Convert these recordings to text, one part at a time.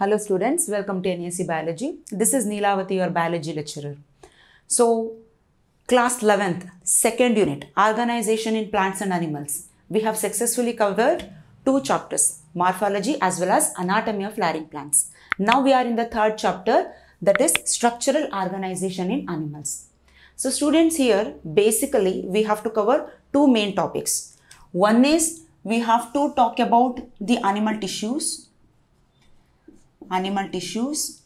Hello students, welcome to NAC Biology. This is Neelavati, your biology lecturer. So, class 11th, second unit, organization in plants and animals. We have successfully covered two chapters, morphology as well as anatomy of flowering plants. Now we are in the third chapter, that is structural organization in animals. So students here, basically we have to cover two main topics. One is we have to talk about the animal tissues, animal tissues.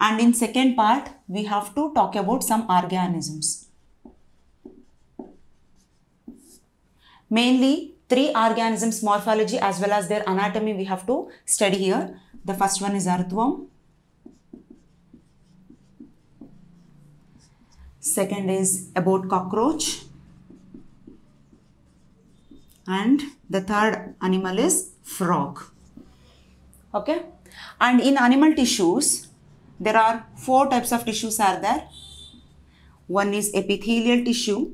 And in second part, we have to talk about some organisms. Mainly three organisms morphology as well as their anatomy we have to study here. The first one is earthworm. Second is about cockroach. And the third animal is frog. Okay. And in animal tissues, there are four types of tissues are there. One is epithelial tissue.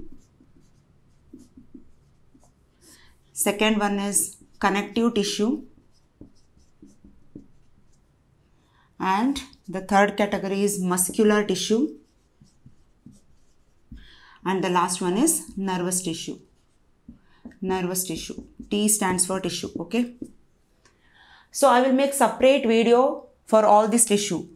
Second one is connective tissue. And the third category is muscular tissue. And the last one is nervous tissue. Nervous tissue. T stands for tissue. Okay. So I will make separate video for all this tissue.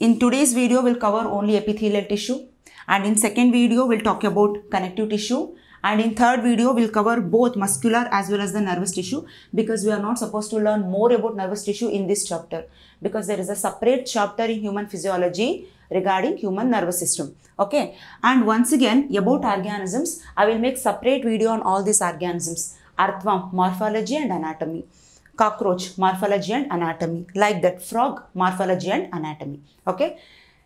In today's video, we'll cover only epithelial tissue. And in second video, we'll talk about connective tissue. And in third video, we'll cover both muscular as well as the nervous tissue because we are not supposed to learn more about nervous tissue in this chapter because there is a separate chapter in human physiology regarding human nervous system. Okay. And once again, about organisms, I will make separate video on all these organisms. Earthworm, morphology and anatomy cockroach morphology and anatomy. Like that frog morphology and anatomy. Okay?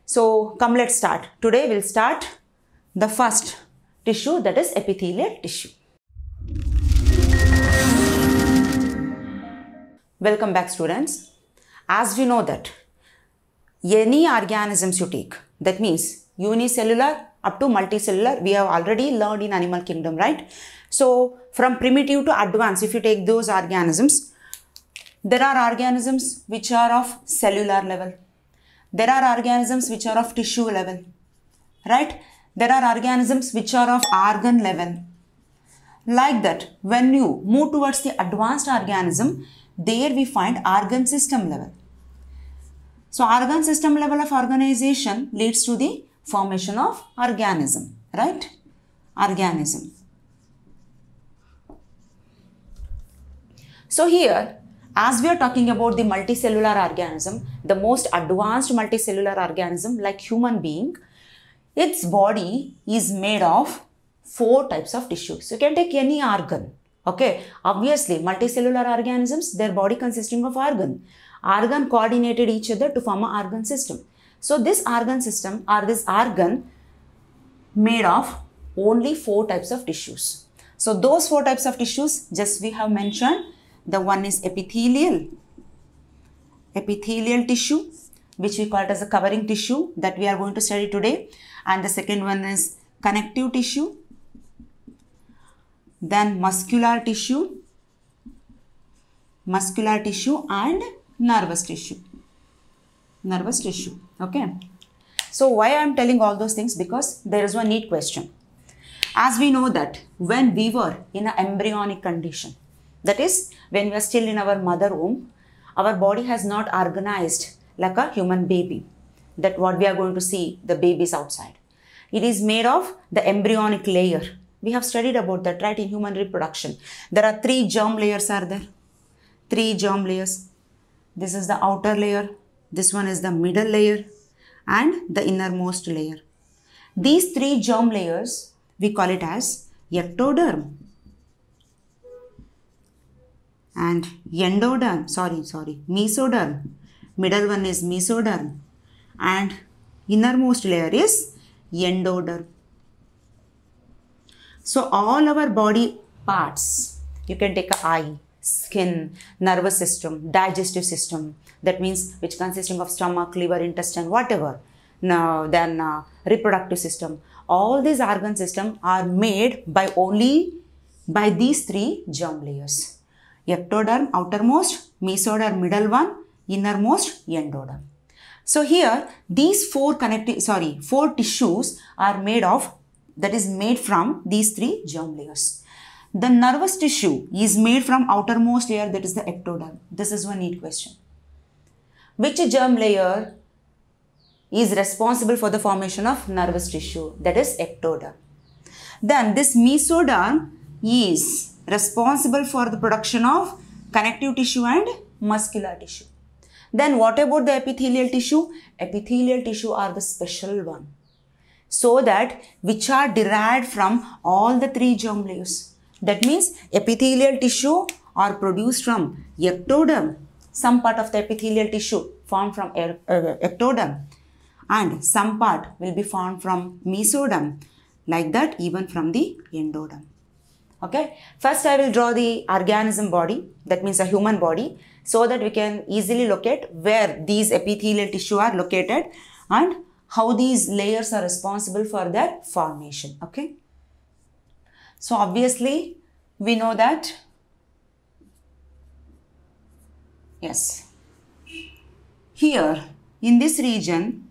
So come let's start. Today we'll start the first tissue that is epithelial tissue. Welcome back students. As we know that any organisms you take that means unicellular up to multicellular we have already learned in animal kingdom right? So from primitive to advanced if you take those organisms there are organisms which are of cellular level. There are organisms which are of tissue level. Right? There are organisms which are of organ level. Like that, when you move towards the advanced organism, there we find organ system level. So, organ system level of organization leads to the formation of organism. Right? Organism. So, here as we are talking about the multicellular organism, the most advanced multicellular organism like human being, its body is made of four types of tissues. You can take any organ. Okay, obviously multicellular organisms, their body consisting of organ. Organ coordinated each other to form an organ system. So this organ system or this organ made of only four types of tissues. So those four types of tissues just we have mentioned the one is epithelial, epithelial tissue, which we call it as a covering tissue that we are going to study today. And the second one is connective tissue, then muscular tissue, muscular tissue and nervous tissue. Nervous tissue. Okay. So why I am telling all those things? Because there is one NEET question. As we know that when we were in an embryonic condition, that is, when we are still in our mother womb, our body has not organized like a human baby. That what we are going to see, the babies outside. It is made of the embryonic layer. We have studied about that, right, in human reproduction. There are three germ layers are there. Three germ layers. This is the outer layer. This one is the middle layer and the innermost layer. These three germ layers, we call it as ectoderm and endoderm, sorry, sorry, mesoderm. Middle one is mesoderm and innermost layer is endoderm. So all our body parts, you can take a eye, skin, nervous system, digestive system, that means which consisting of stomach, liver, intestine, whatever. Now then uh, reproductive system. All these organ system are made by only by these three germ layers ectoderm outermost, mesoderm middle one, innermost endoderm. So here these four connective, sorry, four tissues are made of, that is made from these three germ layers. The nervous tissue is made from outermost layer that is the ectoderm. This is one NEET question. Which germ layer is responsible for the formation of nervous tissue that is ectoderm. Then this mesoderm is responsible for the production of connective tissue and muscular tissue. Then what about the epithelial tissue? Epithelial tissue are the special one. So that which are derived from all the three germ layers. That means epithelial tissue are produced from ectoderm. Some part of the epithelial tissue formed from uh, ectoderm and some part will be formed from mesoderm like that even from the endoderm okay? First i will draw the organism body. That means a human body. So that we can easily locate where these epithelial tissue are located and how these layers are responsible for their formation. Okay? So obviously we know that yes. Here in this region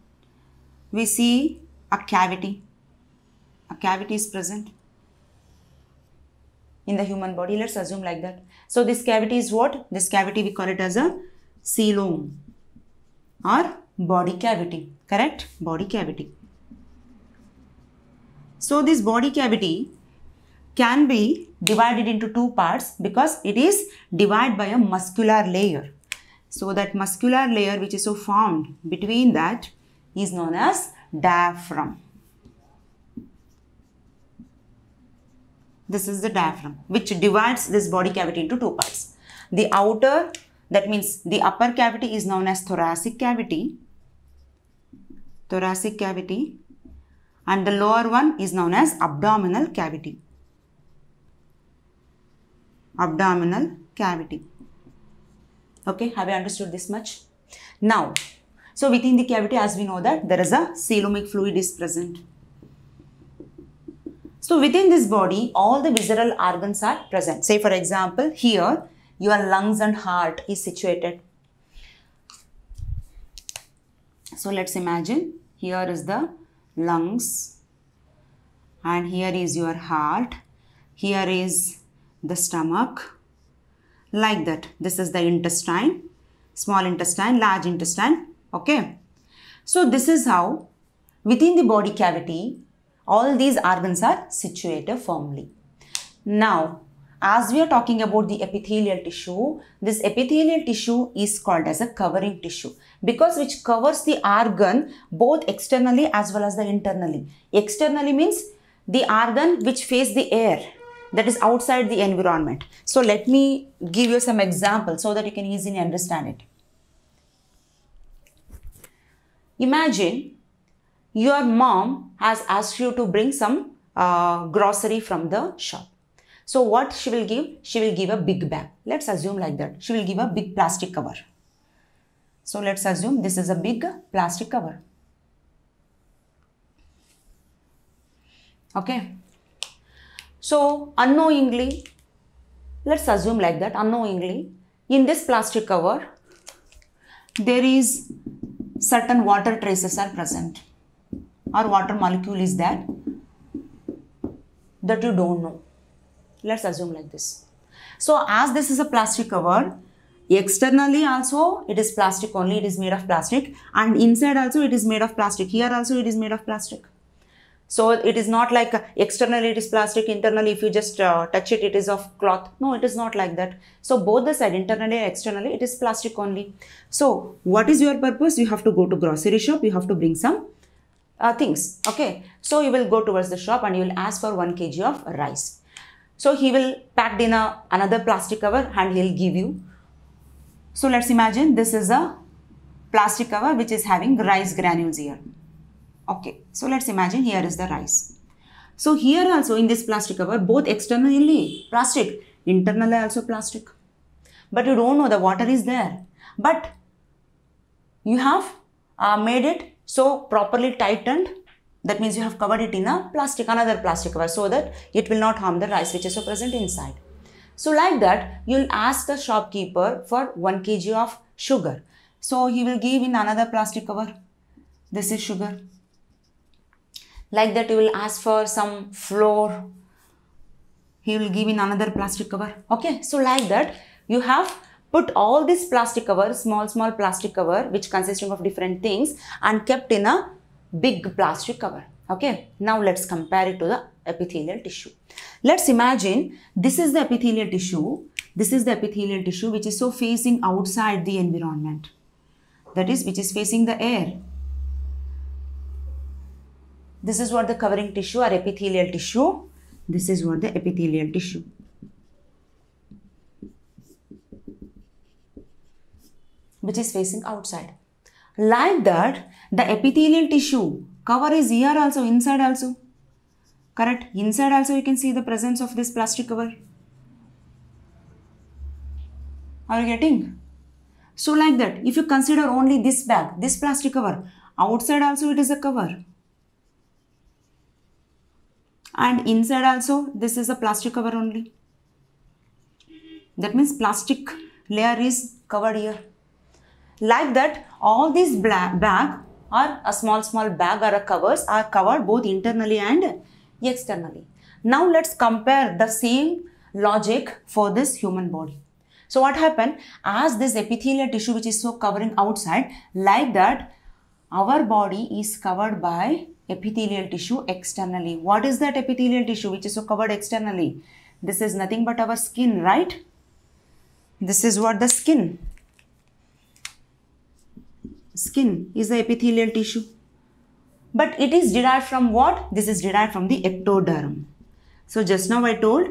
we see a cavity. A cavity is present in the human body. Let's assume like that. So this cavity is what? This cavity we call it as a coelom or body cavity. Correct? Body cavity. So this body cavity can be divided into two parts because it is divided by a muscular layer. So that muscular layer which is so formed between that is known as diaphragm. This is the diaphragm which divides this body cavity into two parts. The outer that means the upper cavity is known as thoracic cavity. Thoracic cavity and the lower one is known as abdominal cavity. Abdominal cavity. Okay, have you understood this much? Now, so within the cavity as we know that there is a coelomic fluid is present. So within this body all the visceral organs are present. Say for example here your lungs and heart is situated. So let's imagine here is the lungs and here is your heart. Here is the stomach like that. This is the intestine, small intestine, large intestine okay so this is how within the body cavity all these organs are situated firmly. Now as we are talking about the epithelial tissue this epithelial tissue is called as a covering tissue because which covers the organ both externally as well as the internally. Externally means the organ which face the air that is outside the environment. So let me give you some examples so that you can easily understand it. Imagine your mom has asked you to bring some uh, grocery from the shop. So what she will give? She will give a big bag. Let's assume like that. She will give a big plastic cover. So let's assume this is a big plastic cover. Okay. So unknowingly, let's assume like that, unknowingly, in this plastic cover, there is certain water traces are present or water molecule is there that you don't know. Let's assume like this. So as this is a plastic cover, externally also it is plastic only, it is made of plastic and inside also it is made of plastic. Here also it is made of plastic. So it is not like externally it is plastic, internally if you just uh, touch it, it is of cloth. No, it is not like that. So both the side, internally and externally, it is plastic only. So what is your purpose? You have to go to grocery shop, you have to bring some uh, things. Okay. So you will go towards the shop and you will ask for 1 kg of rice. So he will packed in a, another plastic cover and he'll give you. So let's imagine this is a plastic cover which is having rice granules here. Okay, so let's imagine here is the rice. So here also in this plastic cover, both externally plastic, internally also plastic. But you don't know the water is there. But you have uh, made it so properly tightened. That means you have covered it in a plastic, another plastic cover so that it will not harm the rice which is so present inside. So like that, you'll ask the shopkeeper for 1 kg of sugar. So he will give in another plastic cover. This is sugar. Like that, you will ask for some flour. He will give in another plastic cover. Okay, so like that, you have put all this plastic cover, small, small plastic cover, which consisting of different things and kept in a big plastic cover. Okay, now let's compare it to the epithelial tissue. Let's imagine this is the epithelial tissue. This is the epithelial tissue which is so facing outside the environment. That is, which is facing the air. This is what the covering tissue or epithelial tissue. This is what the epithelial tissue. Which is facing outside. Like that, the epithelial tissue cover is here also, inside also. Correct? Inside also you can see the presence of this plastic cover. Are you getting? So like that, if you consider only this bag, this plastic cover, outside also it is a cover. And inside also, this is a plastic cover only. That means plastic layer is covered here. Like that, all these bag or a small small bag or a covers are covered both internally and externally. Now let's compare the same logic for this human body. So what happened as this epithelial tissue which is so covering outside like that our body is covered by epithelial tissue externally. What is that epithelial tissue which is so covered externally? This is nothing but our skin, right? This is what the skin. Skin is the epithelial tissue. But it is derived from what? This is derived from the ectoderm. So just now I told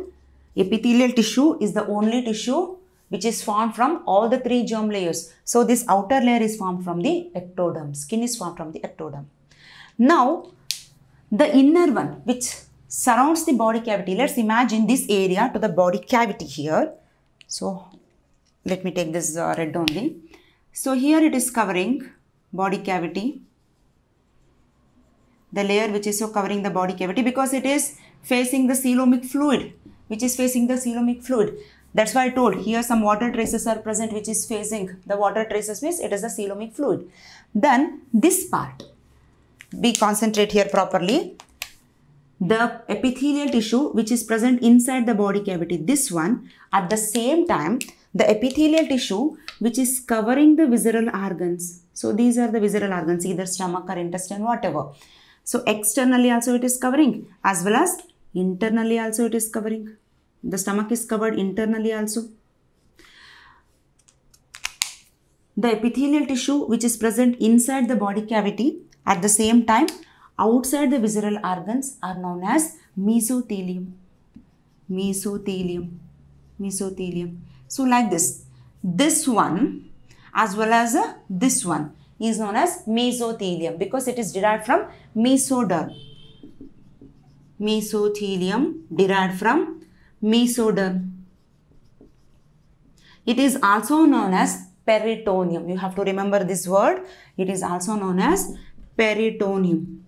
epithelial tissue is the only tissue which is formed from all the three germ layers. So this outer layer is formed from the ectoderm. Skin is formed from the ectoderm. Now, the inner one which surrounds the body cavity. Let's imagine this area to the body cavity here. So, let me take this uh, red only. So, here it is covering body cavity. The layer which is so covering the body cavity because it is facing the coelomic fluid which is facing the coelomic fluid. That's why I told here some water traces are present which is facing the water traces means it is the coelomic fluid. Then this part be concentrate here properly. The epithelial tissue which is present inside the body cavity, this one at the same time the epithelial tissue which is covering the visceral organs. So these are the visceral organs either stomach or intestine whatever. So externally also it is covering as well as internally also it is covering. The stomach is covered internally also. The epithelial tissue which is present inside the body cavity at the same time, outside the visceral organs are known as mesothelium. Mesothelium. Mesothelium. So like this. This one as well as uh, this one is known as mesothelium because it is derived from mesoderm. Mesothelium derived from mesoderm. It is also known as peritoneum. You have to remember this word. It is also known as peritoneum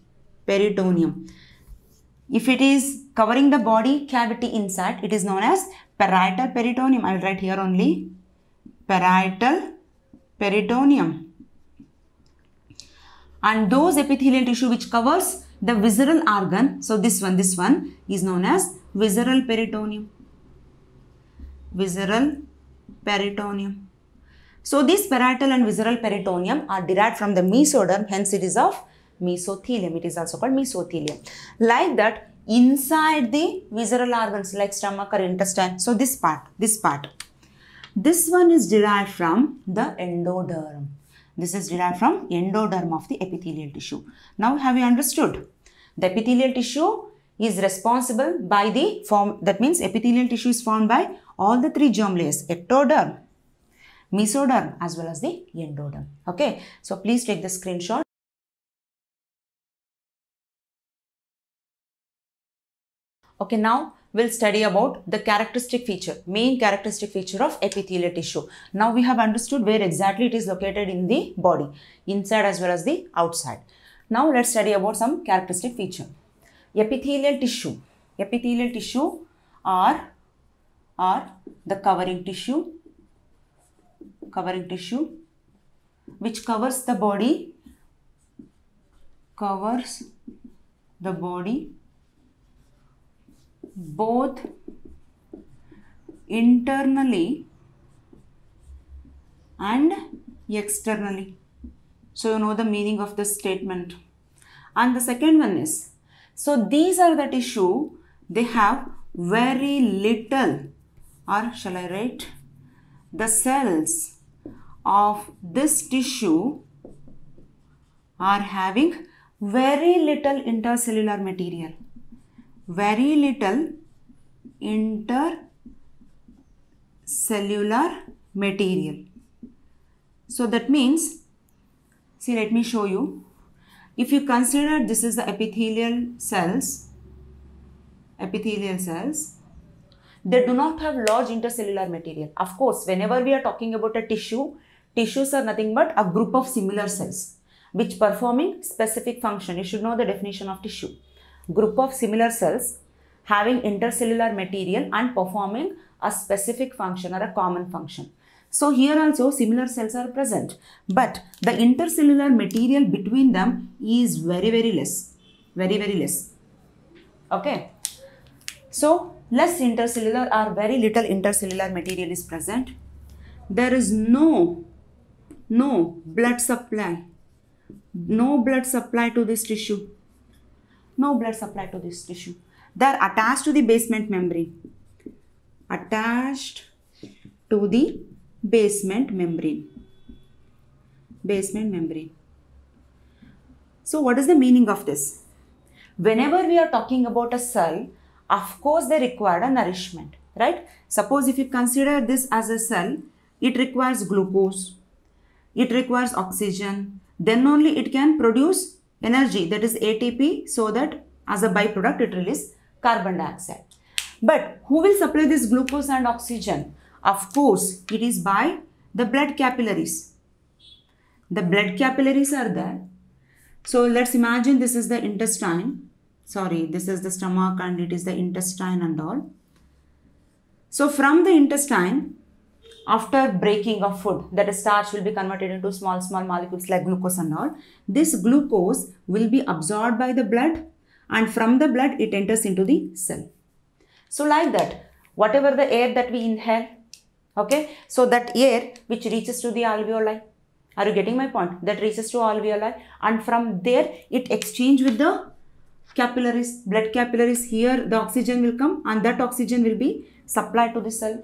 peritoneum if it is covering the body cavity inside. It is known as parietal peritoneum. I will write here only. Parietal peritoneum. And those epithelial tissue which covers the visceral organ. So this one this one is known as visceral peritoneum. Visceral peritoneum. So this parietal and visceral peritoneum are derived from the mesoderm, hence it is of mesothelium. It is also called mesothelium. Like that, inside the visceral organs like stomach or intestine, so this part, this part, this one is derived from the endoderm. This is derived from endoderm of the epithelial tissue. Now have you understood? The epithelial tissue is responsible by the form, that means epithelial tissue is formed by all the three germ layers, ectoderm, mesoderm as well as the endoderm. Okay, so please take the screenshot. Okay, now we'll study about the characteristic feature, main characteristic feature of epithelial tissue. Now we have understood where exactly it is located in the body, inside as well as the outside. Now let's study about some characteristic feature. Epithelial tissue. Epithelial tissue are are the covering tissue covering tissue which covers the body covers the body both internally and externally. So you know the meaning of this statement. And the second one is, so these are the tissue, they have very little or shall I write, the cells of this tissue are having very little intercellular material. Very little intercellular material. So that means, see let me show you. If you consider this is the epithelial cells, epithelial cells, they do not have large intercellular material. Of course, whenever we are talking about a tissue, tissues are nothing but a group of similar cells which performing specific function. You should know the definition of tissue. Group of similar cells having intercellular material and performing a specific function or a common function. So here also similar cells are present, but the intercellular material between them is very very less, very very less. Okay. So less intercellular or very little intercellular material is present. There is no, no blood supply, no blood supply to this tissue. No blood supply to this tissue. They are attached to the basement membrane. Attached to the basement membrane. Basement membrane. So what is the meaning of this? Whenever we are talking about a cell, of course they require a nourishment, right? Suppose if you consider this as a cell, it requires glucose, it requires oxygen, then only it can produce energy that is ATP so that as a byproduct it releases carbon dioxide. But who will supply this glucose and oxygen? Of course, it is by the blood capillaries. The blood capillaries are there. So let's imagine this is the intestine. Sorry, this is the stomach and it is the intestine and all. So from the intestine, after breaking of food, that starch will be converted into small, small molecules like glucose and all. This glucose will be absorbed by the blood and from the blood it enters into the cell. So like that, whatever the air that we inhale, okay, so that air which reaches to the alveoli, are you getting my point? That reaches to alveoli and from there it exchange with the capillaries, blood capillaries. Here the oxygen will come and that oxygen will be supplied to the cell.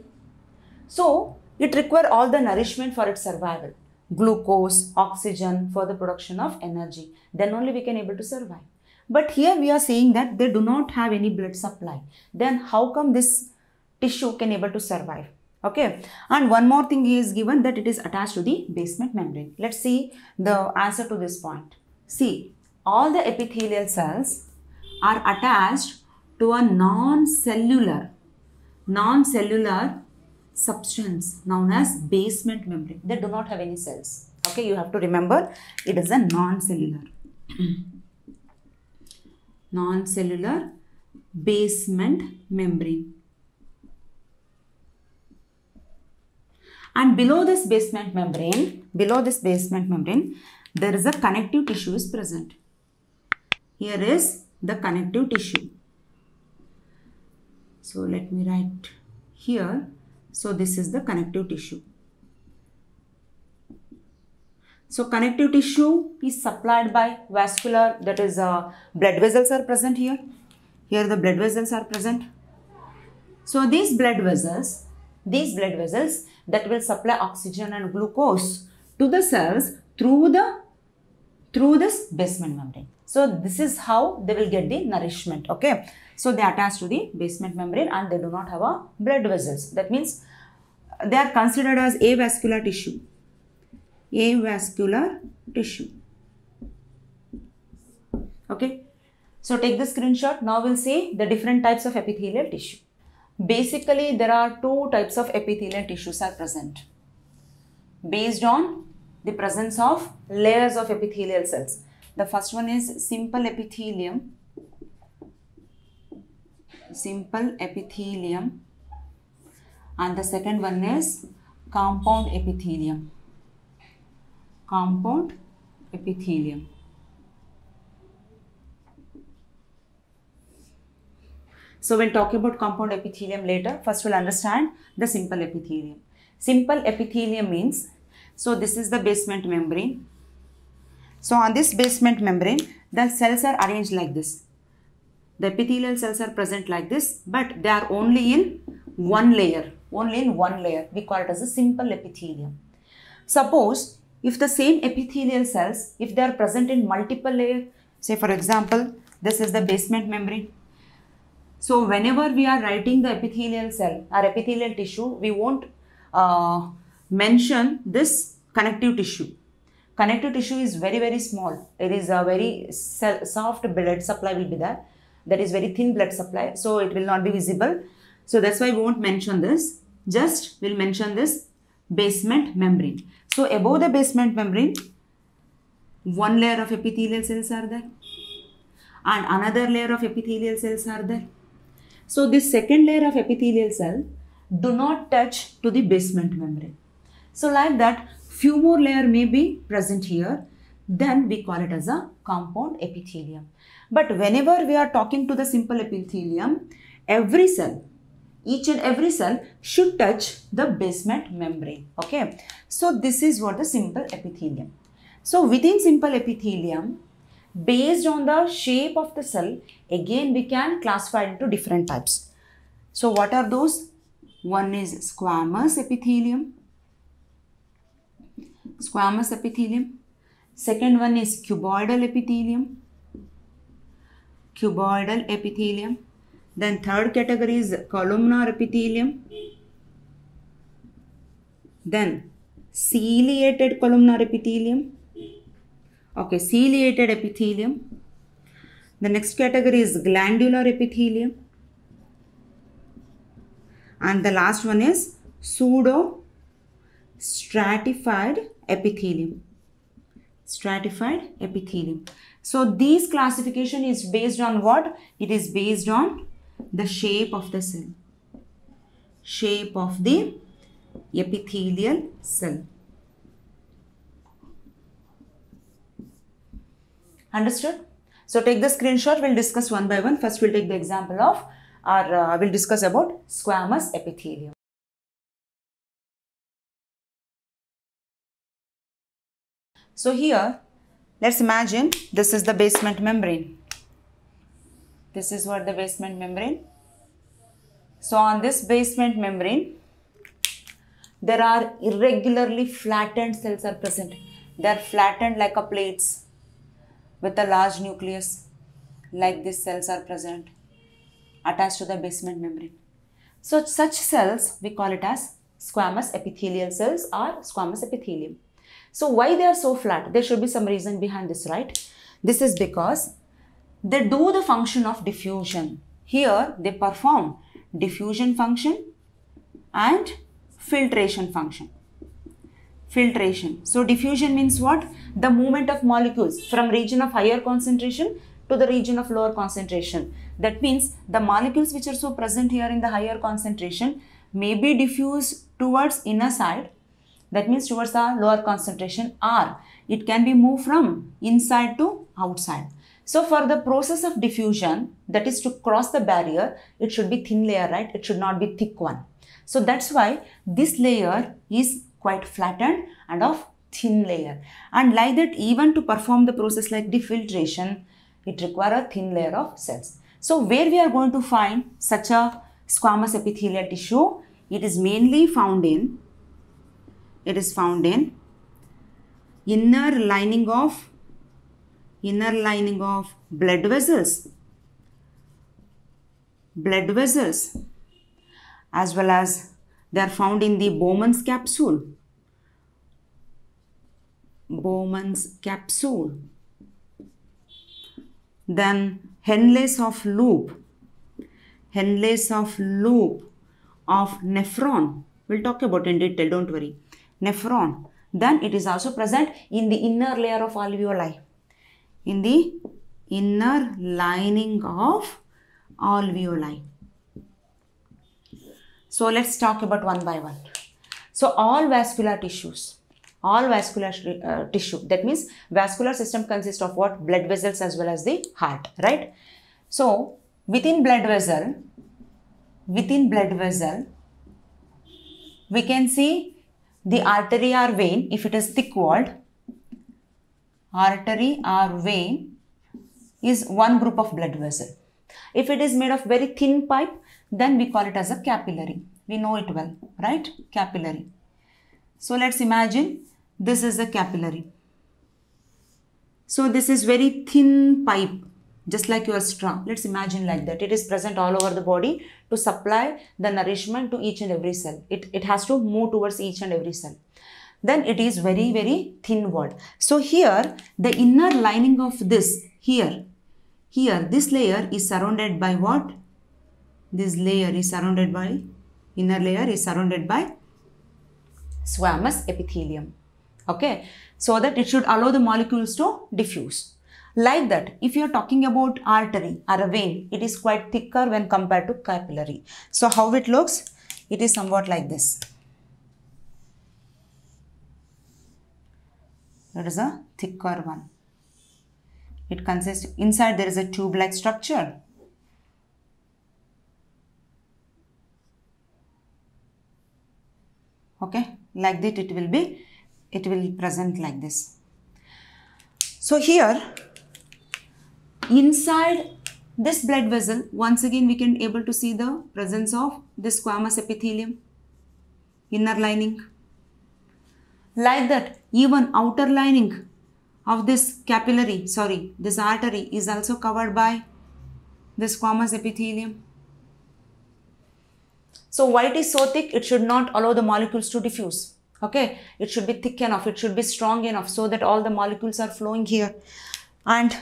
So it require all the nourishment for its survival. Glucose, oxygen for the production of energy. Then only we can able to survive. But here we are saying that they do not have any blood supply. Then how come this tissue can able to survive? Okay. And one more thing is given that it is attached to the basement membrane. Let's see the answer to this point. See, all the epithelial cells are attached to a non-cellular, non-cellular substance known as basement membrane. They do not have any cells. Okay, you have to remember it is a non-cellular. non-cellular basement membrane. And below this basement membrane, below this basement membrane, there is a connective tissue is present. Here is the connective tissue. So let me write here. So this is the connective tissue. So connective tissue is supplied by vascular that is uh, blood vessels are present here. Here the blood vessels are present. So these blood vessels, these blood vessels that will supply oxygen and glucose to the cells through the through this basement membrane. So this is how they will get the nourishment. Okay. So they attach to the basement membrane and they do not have a blood vessels. That means they are considered as avascular tissue avascular tissue. Okay. So take the screenshot. Now we'll see the different types of epithelial tissue. Basically, there are two types of epithelial tissues are present based on the presence of layers of epithelial cells. The first one is simple epithelium. Simple epithelium. and the second one is compound epithelium. Compound epithelium. So we'll talk about compound epithelium later. First we'll understand the simple epithelium. Simple epithelium means, so this is the basement membrane. So on this basement membrane, the cells are arranged like this. The epithelial cells are present like this, but they are only in one layer, only in one layer. We call it as a simple epithelium. Suppose if the same epithelial cells, if they are present in multiple layers, say for example, this is the basement membrane. So whenever we are writing the epithelial cell or epithelial tissue, we won't uh, mention this connective tissue. Connective tissue is very very small. It is a very soft blood supply will be there. That is very thin blood supply. So it will not be visible. So that's why we won't mention this. Just we'll mention this basement membrane. So above the basement membrane, one layer of epithelial cells are there and another layer of epithelial cells are there. So this second layer of epithelial cell do not touch to the basement membrane. So like that few more layer may be present here then we call it as a compound epithelium. But whenever we are talking to the simple epithelium, every cell, each and every cell should touch the basement membrane. Okay. So this is what the simple epithelium. So within simple epithelium, based on the shape of the cell, again we can classify into different types. So what are those? One is squamous epithelium. Squamous epithelium. Second one is cuboidal epithelium. Cuboidal epithelium. Then third category is columnar epithelium. Then ciliated columnar epithelium. Okay, ciliated epithelium. The next category is glandular epithelium. And the last one is pseudo stratified epithelium. Stratified epithelium. So this classification is based on what? It is based on the shape of the cell. Shape of the epithelial cell. Understood? So take the screenshot, we'll discuss one by one. First we'll take the example of or uh, we'll discuss about squamous epithelium. So here, let's imagine this is the basement membrane. This is what the basement membrane. So on this basement membrane, there are irregularly flattened cells are present. They are flattened like a plates with a large nucleus like these cells are present attached to the basement membrane. So such cells we call it as squamous epithelial cells or squamous epithelium. So why they are so flat? There should be some reason behind this, right? This is because they do the function of diffusion. Here they perform diffusion function and filtration function. Filtration. So diffusion means what? The movement of molecules from region of higher concentration to the region of lower concentration. That means the molecules which are so present here in the higher concentration may be diffused towards inner side that means towards the lower concentration R. it can be moved from inside to outside. So for the process of diffusion that is to cross the barrier it should be thin layer right it should not be thick one. So that's why this layer is quite flattened and of thin layer and like that even to perform the process like defiltration it require a thin layer of cells. So where we are going to find such a squamous epithelial tissue, it is mainly found in, it is found in inner lining of, inner lining of blood vessels, blood vessels as well as they are found in the Bowman's capsule, Bowman's capsule then Henle's of loop, Henle's of loop of nephron. We'll talk about in detail, don't worry. Nephron. Then it is also present in the inner layer of alveoli. In the inner lining of alveoli. So let's talk about one by one. So all vascular tissues, all vascular uh, tissue, that means vascular system consists of what? Blood vessels as well as the heart, right? So within blood vessel, within blood vessel, we can see the artery or vein, if it is thick walled, artery or vein is one group of blood vessel. If it is made of very thin pipe, then we call it as a capillary. We know it well, right? Capillary. So let's imagine this is a capillary. So this is very thin pipe, just like your straw. Let's imagine like that. It is present all over the body to supply the nourishment to each and every cell. It, it has to move towards each and every cell. Then it is very, very thin walled. So here, the inner lining of this, here, here, this layer is surrounded by what? This layer is surrounded by, inner layer is surrounded by squamous epithelium. Okay, so that it should allow the molecules to diffuse. Like that, if you are talking about artery or a vein, it is quite thicker when compared to capillary. So how it looks? It is somewhat like this. That is a thicker one. It consists, inside there is a tube-like structure. Okay, like that it will be, it will present like this. So here, inside this blood vessel, once again we can able to see the presence of this squamous epithelium, inner lining. Like that, even outer lining of this capillary, sorry, this artery is also covered by the squamous epithelium. So why it is so thick? It should not allow the molecules to diffuse. Okay, it should be thick enough, it should be strong enough so that all the molecules are flowing here. And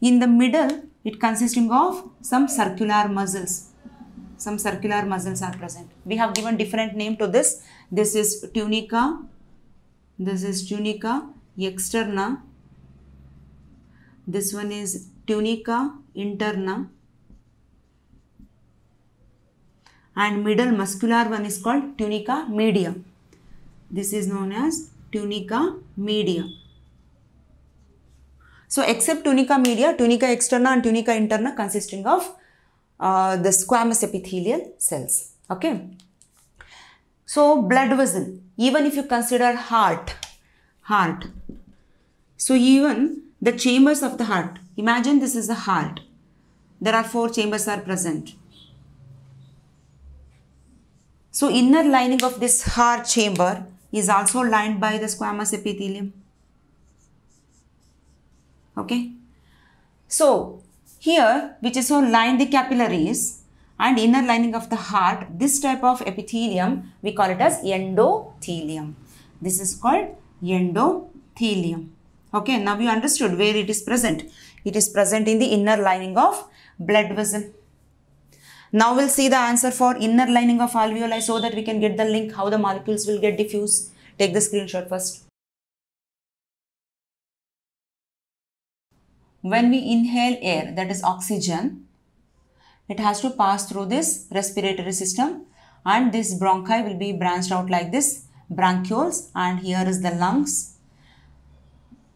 in the middle, it consisting of some circular muscles. Some circular muscles are present. We have given different name to this. This is tunica. This is tunica externa this one is tunica interna and middle muscular one is called tunica media. This is known as tunica media. So except tunica media, tunica externa and tunica interna consisting of uh, the squamous epithelial cells. Okay. So blood vessel, even if you consider heart, heart. So even the chambers of the heart. Imagine this is the heart. There are four chambers are present. So inner lining of this heart chamber is also lined by the squamous epithelium. Okay. So here which is so lined the capillaries and inner lining of the heart this type of epithelium we call it as endothelium. This is called endothelium. Okay, now you understood where it is present. It is present in the inner lining of blood vessel. Now we'll see the answer for inner lining of alveoli so that we can get the link how the molecules will get diffused. Take the screenshot first. When we inhale air, that is oxygen, it has to pass through this respiratory system and this bronchi will be branched out like this, bronchioles and here is the lungs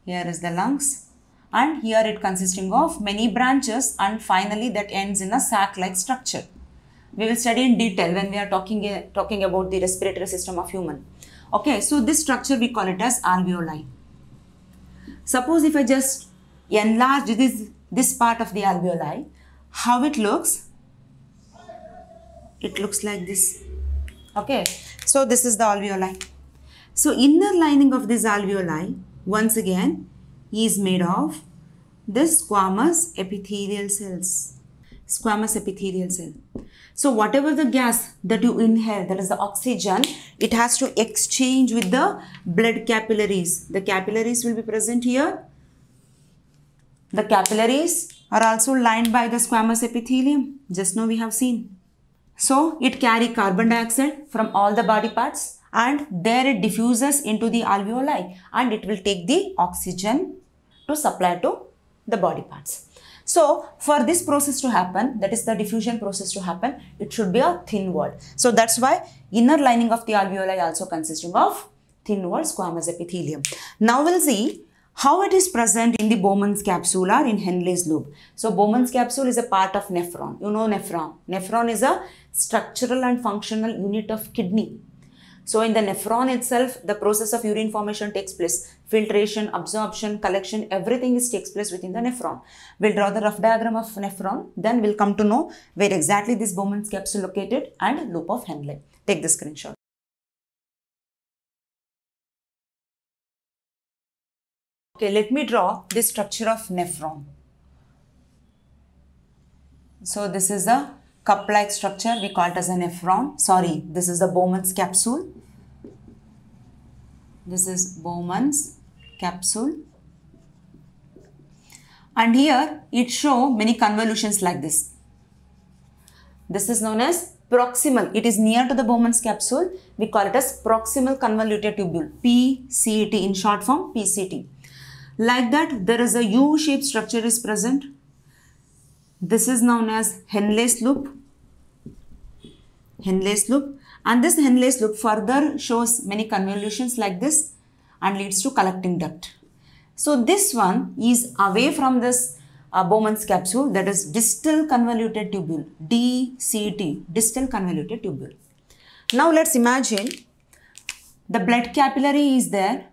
here is the lungs and here it consisting of many branches and finally that ends in a sac-like structure. We will study in detail when we are talking, uh, talking about the respiratory system of human. Okay, so this structure we call it as alveoli. Suppose if I just enlarge this, this part of the alveoli, how it looks? It looks like this. Okay, so this is the alveoli. So inner lining of this alveoli once again is made of this squamous epithelial cells. Squamous epithelial cell. So whatever the gas that you inhale, that is the oxygen, it has to exchange with the blood capillaries. The capillaries will be present here. The capillaries are also lined by the squamous epithelium. Just now we have seen. So it carry carbon dioxide from all the body parts and there it diffuses into the alveoli and it will take the oxygen to supply to the body parts. So for this process to happen, that is the diffusion process to happen, it should be a thin wall. So that's why inner lining of the alveoli also consisting of thin wall squamous epithelium. Now we'll see how it is present in the Bowman's capsule or in Henle's loop. So Bowman's capsule is a part of nephron. You know nephron. Nephron is a structural and functional unit of kidney. So in the nephron itself, the process of urine formation takes place. Filtration, absorption, collection, everything is takes place within the nephron. We'll draw the rough diagram of nephron. Then we'll come to know where exactly this Bowman's capsule located and loop of Henle. Take the screenshot. Okay, let me draw the structure of nephron. So this is the cup-like structure, we call it as a nephron. Sorry, this is the Bowman's capsule. This is Bowman's capsule. And here it show many convolutions like this. This is known as proximal. It is near to the Bowman's capsule. We call it as proximal convoluted tubule, PCT in short form, PCT. Like that, there is a U-shaped structure is present this is known as Henle's loop. Henle's loop. And this Henle's loop further shows many convolutions like this and leads to collecting duct. So this one is away from this uh, Bowman's capsule that is distal convoluted tubule, DCT, distal convoluted tubule. Now let's imagine the blood capillary is there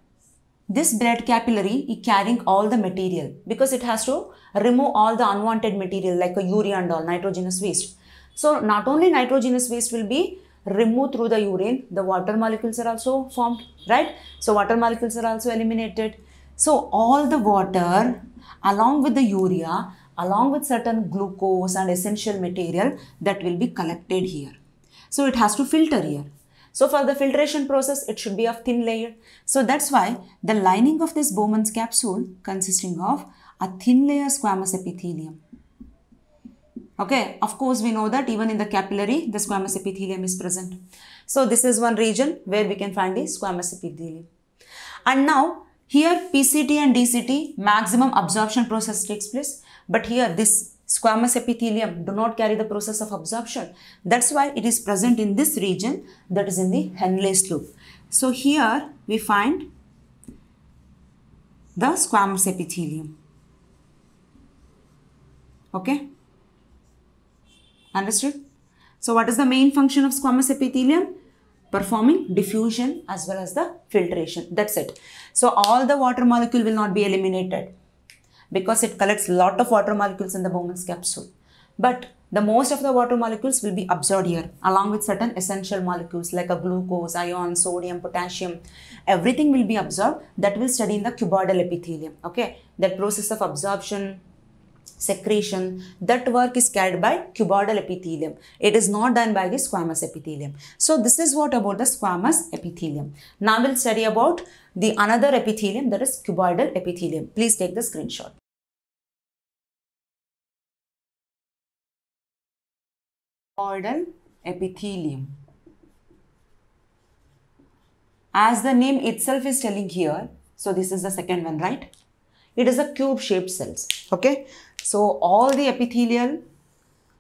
this blood capillary is carrying all the material because it has to remove all the unwanted material like a urea and all nitrogenous waste. So not only nitrogenous waste will be removed through the urine, the water molecules are also formed, right? So water molecules are also eliminated. So all the water along with the urea, along with certain glucose and essential material that will be collected here. So it has to filter here. So for the filtration process, it should be of thin layer. So that's why the lining of this Bowman's capsule consisting of a thin layer squamous epithelium. Okay, of course we know that even in the capillary, the squamous epithelium is present. So this is one region where we can find the squamous epithelium. And now here PCT and DCT maximum absorption process takes place. But here this squamous epithelium do not carry the process of absorption. That's why it is present in this region that is in the Henle's loop. So here we find the squamous epithelium. Okay? Understood? So what is the main function of squamous epithelium? Performing diffusion as well as the filtration. That's it. So all the water molecule will not be eliminated because it collects a lot of water molecules in the Bowman's capsule. But the most of the water molecules will be absorbed here along with certain essential molecules like a glucose, iron, sodium, potassium. Everything will be absorbed that will study in the cuboidal epithelium. Okay, that process of absorption, secretion, that work is carried by cuboidal epithelium. It is not done by the squamous epithelium. So this is what about the squamous epithelium. Now we'll study about the another epithelium that is cuboidal epithelium. Please take the screenshot. Cuboidal epithelium. As the name itself is telling here, so this is the second one, right? It is a cube shaped cells, okay? So all the epithelial,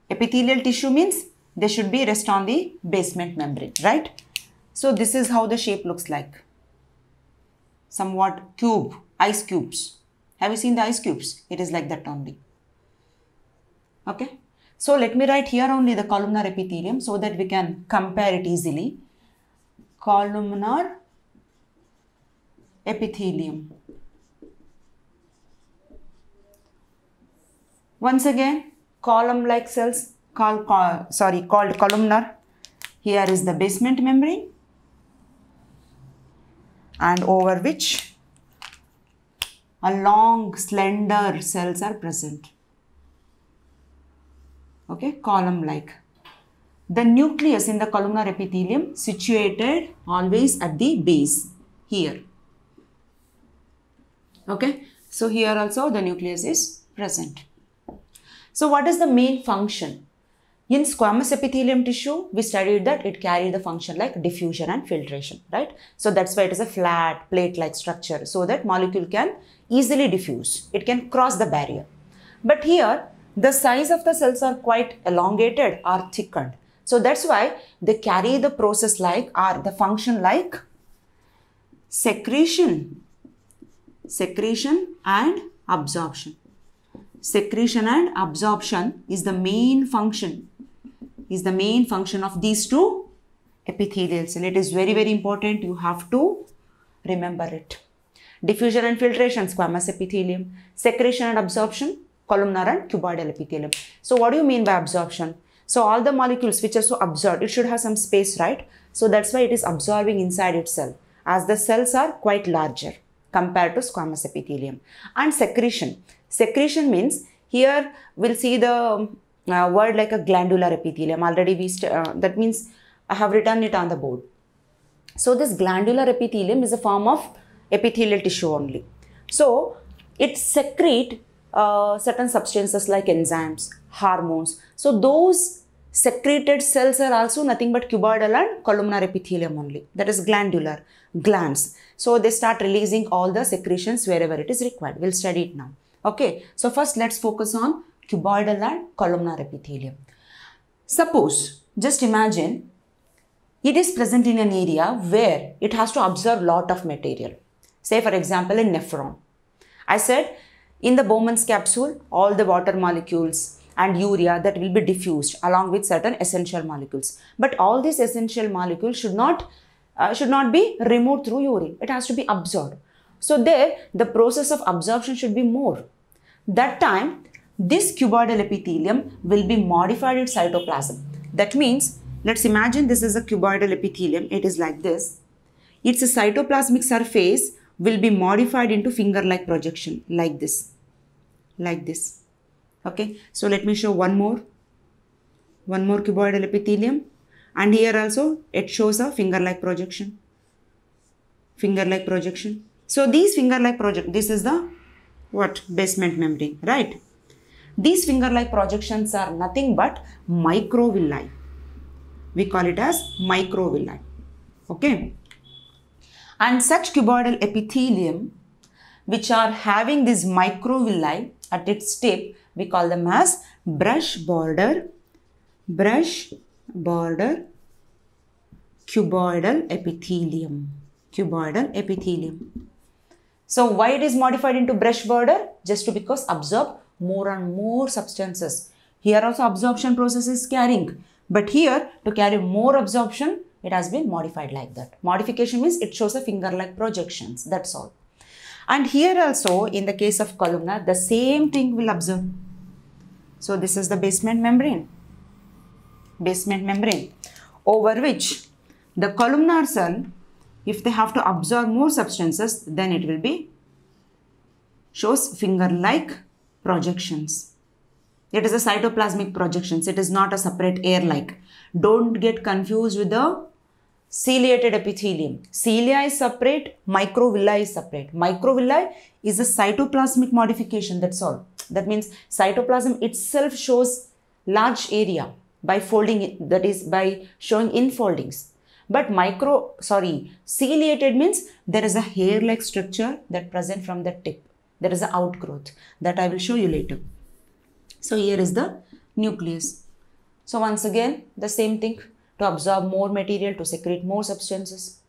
epithelial tissue means they should be rest on the basement membrane, right? So this is how the shape looks like. Somewhat cube, ice cubes. Have you seen the ice cubes? It is like that only. Okay. So let me write here only the columnar epithelium so that we can compare it easily. Columnar epithelium. Once again, column-like cells sorry, called columnar. Here is the basement membrane and over which a long slender cells are present okay, column like. The nucleus in the columnar epithelium situated always at the base here. Okay, so here also the nucleus is present. So what is the main function? In squamous epithelium tissue, we studied that it carried the function like diffusion and filtration, right? So that's why it is a flat plate-like structure so that molecule can easily diffuse. It can cross the barrier. But here, the size of the cells are quite elongated or thickened. So that's why they carry the process like or the function like secretion, secretion and absorption. Secretion and absorption is the main function, is the main function of these two epithelial cell. It is very, very important. You have to remember it. Diffusion and filtration, squamous epithelium. Secretion and absorption, columnar and cuboidal epithelium. So what do you mean by absorption? So all the molecules which are so absorbed, it should have some space, right? So that's why it is absorbing inside itself as the cells are quite larger compared to squamous epithelium. And secretion. Secretion means here we'll see the uh, word like a glandular epithelium. Already we, uh, that means I have written it on the board. So this glandular epithelium is a form of epithelial tissue only. So it secrete uh, certain substances like enzymes, hormones. So those secreted cells are also nothing but cuboidal and columnar epithelium only. That is glandular, glands. So they start releasing all the secretions wherever it is required. We'll study it now. Okay. So first let's focus on cuboidal and columnar epithelium. Suppose, just imagine it is present in an area where it has to absorb lot of material. Say for example in nephron. I said in the Bowman's capsule all the water molecules and urea that will be diffused along with certain essential molecules. But all these essential molecules should not uh, should not be removed through urine. It has to be absorbed. So there the process of absorption should be more. That time this cuboidal epithelium will be modified in cytoplasm. That means Let's imagine this is a cuboidal epithelium. It is like this. Its a cytoplasmic surface will be modified into finger-like projection like this. Like this. Okay. So let me show one more. One more cuboidal epithelium. And here also it shows a finger-like projection. Finger-like projection. So these finger-like project, this is the what? Basement membrane, right? These finger-like projections are nothing but microvilli we call it as microvilli. Okay. And such cuboidal epithelium which are having this microvilli at its tip, we call them as brush border, brush border cuboidal epithelium. Cuboidal epithelium. So why it is modified into brush border? Just to because absorb more and more substances. Here also absorption process is carrying but here to carry more absorption, it has been modified like that. Modification means it shows a finger-like projections. That's all. And here also in the case of columnar, the same thing will observe. So this is the basement membrane. Basement membrane over which the columnar cell, if they have to absorb more substances, then it will be shows finger-like projections. It is a cytoplasmic projections. It is not a separate air-like. Don't get confused with the ciliated epithelium. Cilia is separate, microvilli is separate. Microvilli is a cytoplasmic modification, that's all. That means cytoplasm itself shows large area by folding that is by showing infoldings. But micro, sorry, ciliated means there is a hair-like structure that present from the tip. There is an outgrowth that I will show you later. So here is the nucleus. So once again, the same thing to absorb more material, to secrete more substances.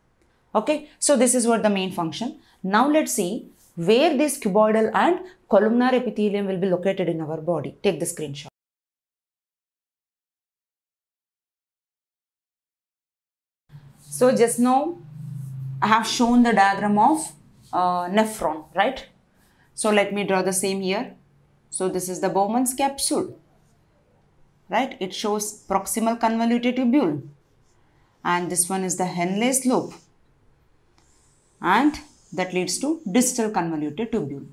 Okay, so this is what the main function. Now let's see where this cuboidal and columnar epithelium will be located in our body. Take the screenshot. So just now I have shown the diagram of uh, nephron, right? So let me draw the same here. So this is the Bowman's capsule, right? It shows proximal convoluted tubule. And this one is the Henle's loop. And that leads to distal convoluted tubule,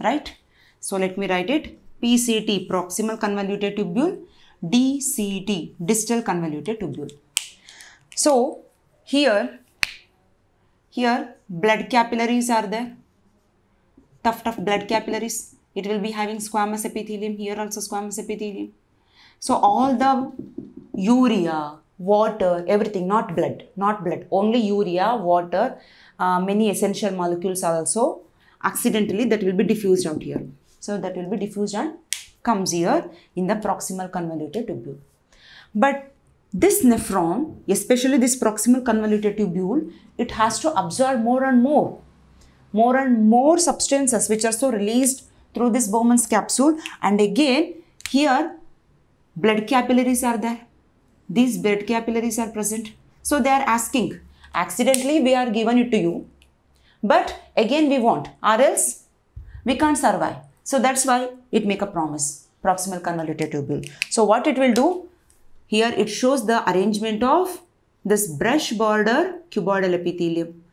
right? So let me write it. PCT, proximal convoluted tubule. DCT, distal convoluted tubule. So here, here blood capillaries are there. Tough, tough blood capillaries it will be having squamous epithelium here also squamous epithelium so all the urea water everything not blood not blood only urea water uh, many essential molecules are also accidentally that will be diffused out here So that will be diffused and comes here in the proximal convoluted tubule. But this nephron, especially this proximal convoluted tubule, it has to absorb more and more, more and more substances which are so released through this Bowman's capsule. And again, here blood capillaries are there. These blood capillaries are present. So they are asking, accidentally we are given it to you, but again we want or else we can't survive. So that's why it make a promise, proximal convoluted tubule. So what it will do, here it shows the arrangement of this brush border cuboidal epithelium.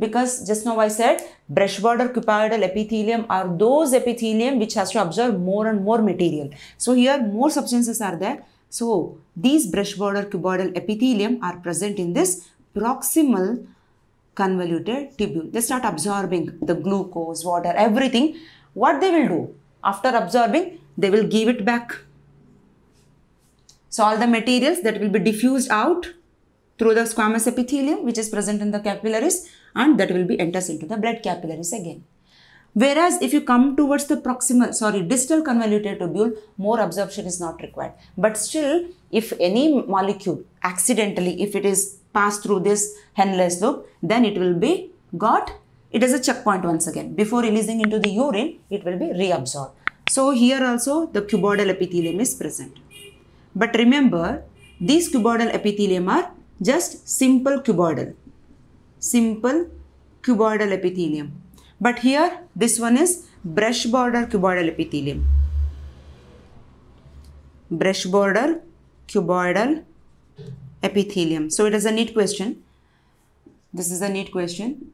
Because just now I said brush border cuboidal epithelium are those epithelium which has to absorb more and more material. So here more substances are there. So these brush border cuboidal epithelium are present in this proximal convoluted tubule. They start absorbing the glucose, water, everything. What they will do? After absorbing, they will give it back so all the materials that will be diffused out through the squamous epithelium which is present in the capillaries and that will be enters into the blood capillaries again. Whereas if you come towards the proximal, sorry, distal convoluted tubule, more absorption is not required. But still, if any molecule accidentally, if it is passed through this Henle's loop, then it will be got, it is a checkpoint once again. Before releasing into the urine, it will be reabsorbed. So here also the cuboidal epithelium is present. But remember, these cuboidal epithelium are just simple cuboidal. Simple cuboidal epithelium. But here, this one is brush border cuboidal epithelium. Brush border cuboidal epithelium. So it is a NEET question. This is a NEET question.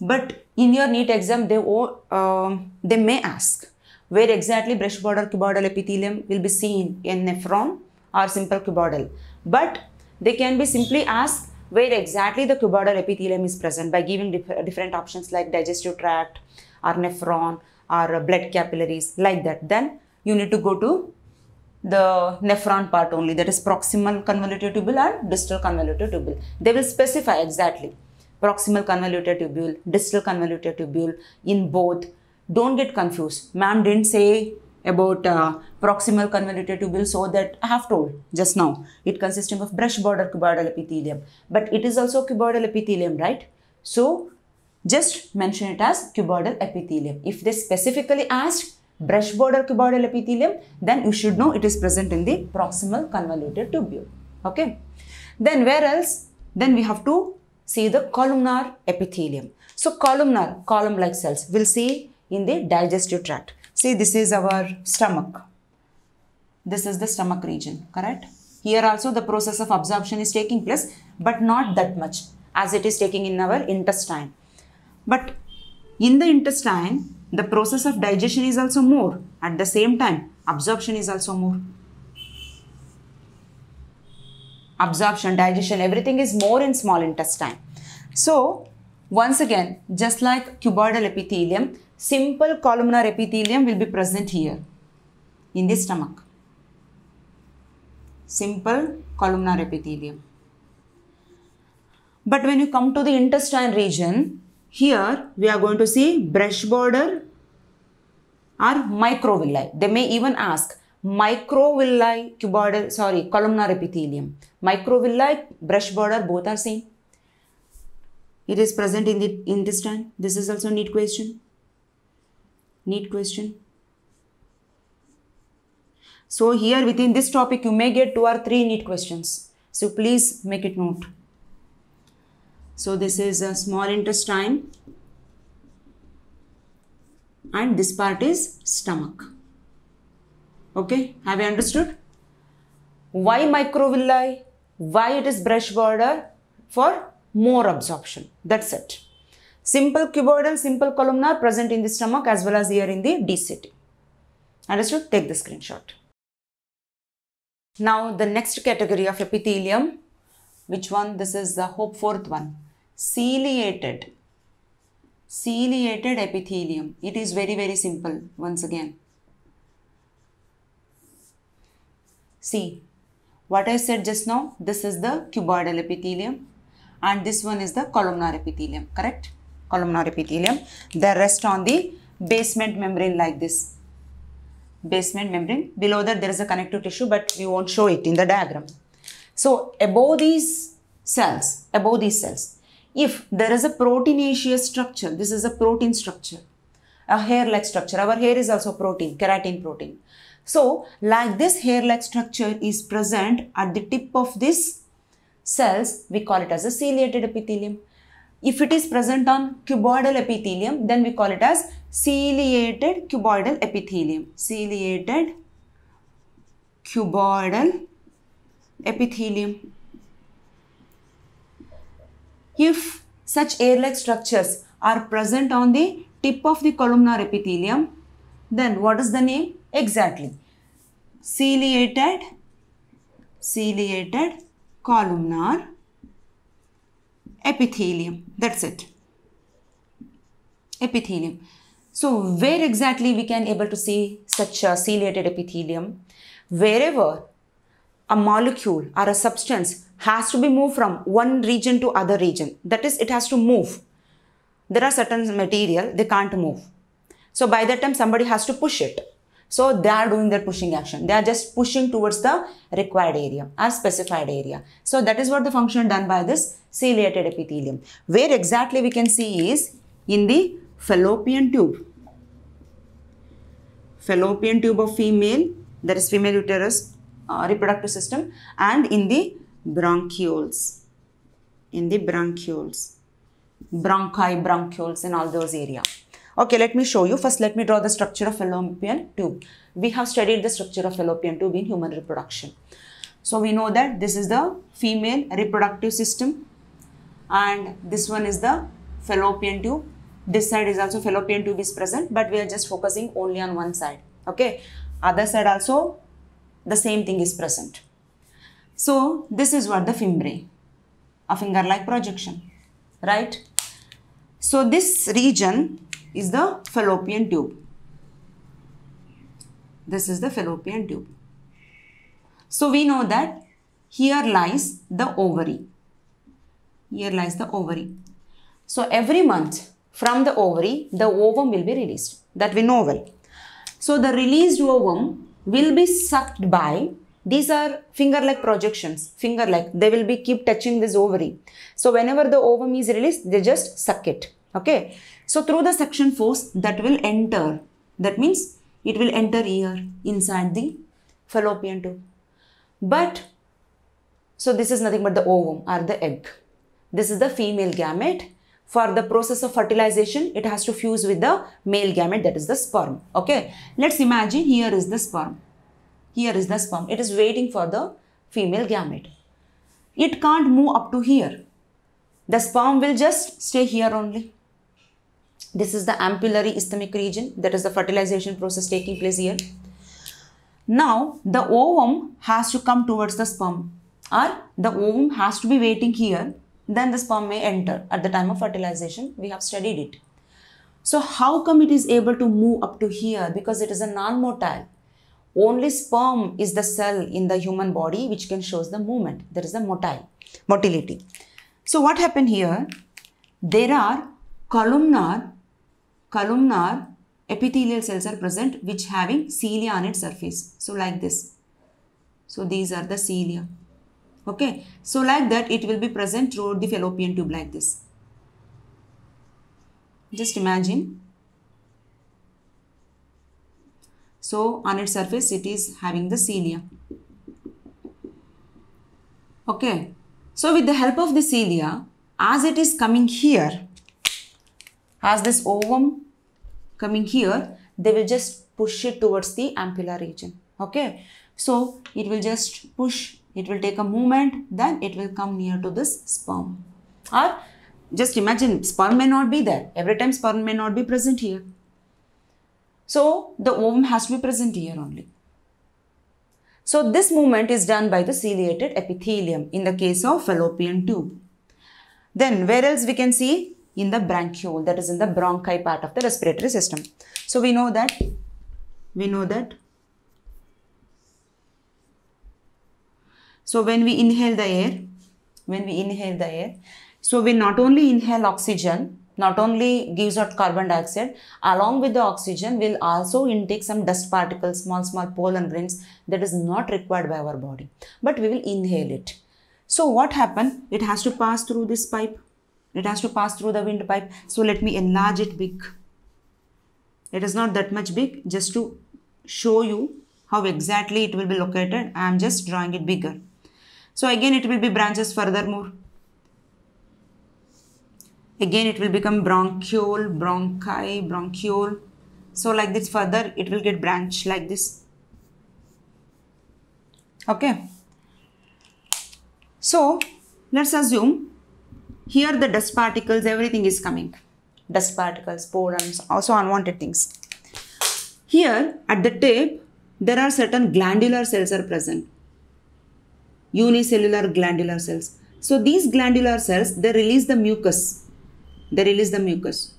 But in your NEET exam, they, uh, they may ask where exactly brush border cuboidal epithelium will be seen in nephron or simple cuboidal. But they can be simply asked where exactly the cuboidal epithelium is present by giving dif different options like digestive tract or nephron or blood capillaries like that. Then you need to go to the nephron part only that is proximal convoluted tubule and distal convoluted tubule. They will specify exactly proximal convoluted tubule, distal convoluted tubule in both don't get confused. Ma'am didn't say about uh, proximal convoluted tubule so that I have told just now. It consisting of brush border cuboidal epithelium. But it is also cuboidal epithelium, right? So just mention it as cuboidal epithelium. If they specifically asked brush border cuboidal epithelium, then you should know it is present in the proximal convoluted tubule. Okay. Then where else? Then we have to see the columnar epithelium. So columnar, column-like cells. We'll see in the digestive tract. See, this is our stomach. This is the stomach region, correct? Here also the process of absorption is taking place, but not that much as it is taking in our intestine. But in the intestine, the process of digestion is also more. At the same time, absorption is also more. Absorption, digestion, everything is more in small intestine. So, once again, just like cuboidal epithelium, simple columnar epithelium will be present here in the stomach. Simple columnar epithelium. But when you come to the intestine region, here we are going to see brush border or microvilli. They may even ask microvilli cuboidal, sorry, columnar epithelium. Microvilli, brush border, both are same. It is present in the intestine. This is also a NEET question. NEET question. So here within this topic you may get two or three NEET questions. So please make it note. So this is a small intestine and this part is stomach. Okay, have you understood? Why microvilli? Why it is brush border? For more absorption. That's it. Simple cuboidal, simple columnar present in the stomach as well as here in the DCT. Understood? Take the screenshot. Now the next category of epithelium, which one? This is the hope fourth one. Ciliated. Ciliated epithelium. It is very very simple once again. See, what I said just now, this is the cuboidal epithelium and this one is the columnar epithelium, correct? Columnar epithelium. They rest on the basement membrane like this. Basement membrane. Below that there is a connective tissue but we won't show it in the diagram. So above these cells above these cells if there is a proteinaceous structure this is a protein structure. A hair like structure. Our hair is also protein keratin protein. So like this hair like structure is present at the tip of this cells we call it as a ciliated epithelium if it is present on cuboidal epithelium, then we call it as ciliated cuboidal epithelium. Ciliated cuboidal epithelium. If such air-like structures are present on the tip of the columnar epithelium, then what is the name? Exactly. Ciliated, ciliated columnar epithelium. That's it. Epithelium. So where exactly we can able to see such a ciliated epithelium? Wherever a molecule or a substance has to be moved from one region to other region. That is, it has to move. There are certain material, they can't move. So by that time, somebody has to push it. So they are doing their pushing action. They are just pushing towards the required area or specified area. So that is what the function done by this ciliated epithelium. Where exactly we can see is in the fallopian tube. Fallopian tube of female, that is female uterus uh, reproductive system and in the bronchioles. In the bronchioles. Bronchi, bronchioles and all those area. Okay, let me show you. First, let me draw the structure of fallopian tube. We have studied the structure of fallopian tube in human reproduction. So, we know that this is the female reproductive system and this one is the fallopian tube. This side is also fallopian tube is present, but we are just focusing only on one side. Okay, other side also the same thing is present. So, this is what the fimbriae, a finger-like projection, right? So, this region is the fallopian tube. This is the fallopian tube. So we know that here lies the ovary. Here lies the ovary. So every month from the ovary, the ovum will be released. That we know well. So the released ovum will be sucked by these are finger-like projections, finger-like. They will be keep touching this ovary. So whenever the ovum is released, they just suck it. Okay. So through the suction force that will enter, that means it will enter here inside the fallopian tube. But, so this is nothing but the ovum or the egg. This is the female gamete. For the process of fertilization, it has to fuse with the male gamete that is the sperm. Okay. Let's imagine here is the sperm. Here is the sperm. It is waiting for the female gamete. It can't move up to here. The sperm will just stay here only. This is the ampullary isthmic region. That is the fertilization process taking place here. Now, the ovum has to come towards the sperm or the ovum has to be waiting here. Then the sperm may enter at the time of fertilization. We have studied it. So, how come it is able to move up to here? Because it is a non-motile. Only sperm is the cell in the human body which can shows the movement. There is a motile, motility. So, what happened here? There are columnar columnar epithelial cells are present which having cilia on its surface. So like this. So these are the cilia. Okay. So like that it will be present throughout the fallopian tube like this. Just imagine. So on its surface it is having the cilia. Okay. So with the help of the cilia as it is coming here as this ovum coming here, they will just push it towards the ampulla region. Okay. So it will just push, it will take a movement, then it will come near to this sperm. Or just imagine sperm may not be there. Every time sperm may not be present here. So the ovum has to be present here only. So this movement is done by the ciliated epithelium in the case of fallopian tube. Then where else we can see in the bronchiole that is in the bronchi part of the respiratory system. So we know that we know that so when we inhale the air when we inhale the air so we not only inhale oxygen not only gives out carbon dioxide, along with the oxygen will also intake some dust particles, small, small pollen grains that is not required by our body. But we will inhale it. So what happened? It has to pass through this pipe. It has to pass through the windpipe. So let me enlarge it big. It is not that much big just to show you how exactly it will be located. I am just drawing it bigger. So again it will be branches furthermore. Again it will become bronchiole, bronchi, bronchiole. So like this further it will get branch like this. Okay. So let's assume here the dust particles everything is coming. Dust particles, pollens, also unwanted things. Here at the tip there are certain glandular cells are present unicellular glandular cells. So these glandular cells, they release the mucus. They release the mucus.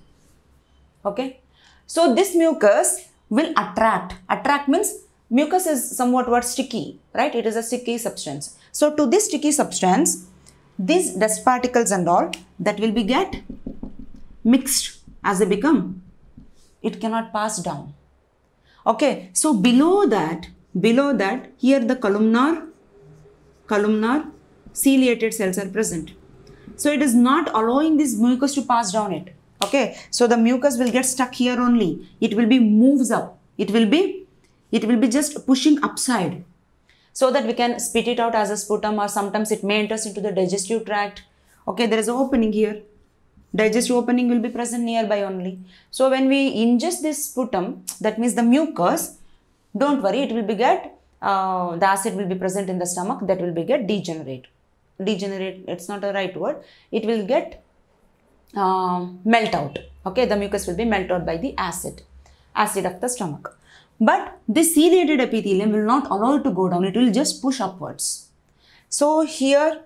Okay. So this mucus will attract. Attract means mucus is somewhat what sticky, right? It is a sticky substance. So to this sticky substance, these dust particles and all that will be get mixed as they become. It cannot pass down. Okay. So below that, below that, here the columnar columnar ciliated cells are present. So it is not allowing this mucus to pass down it. Okay. So the mucus will get stuck here only. It will be moves up. It will be, it will be just pushing upside so that we can spit it out as a sputum or sometimes it may enter into the digestive tract. Okay. There is an opening here. Digestive opening will be present nearby only. So when we ingest this sputum, that means the mucus, don't worry, it will be get uh, the acid will be present in the stomach that will be get degenerate degenerate it's not a right word it will get uh, melt out okay the mucus will be melted out by the acid acid of the stomach but this ciliated epithelium will not allow it to go down. It will just push upwards. So here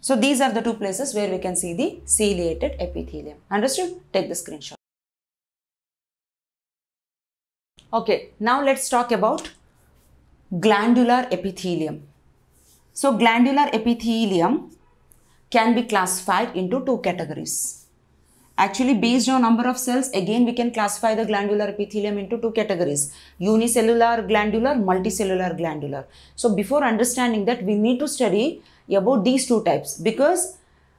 so these are the two places where we can see the ciliated epithelium. Understood? Take the screenshot. Okay now let's talk about glandular epithelium. So glandular epithelium can be classified into two categories. Actually based on number of cells again we can classify the glandular epithelium into two categories unicellular glandular multicellular glandular. So before understanding that we need to study about these two types because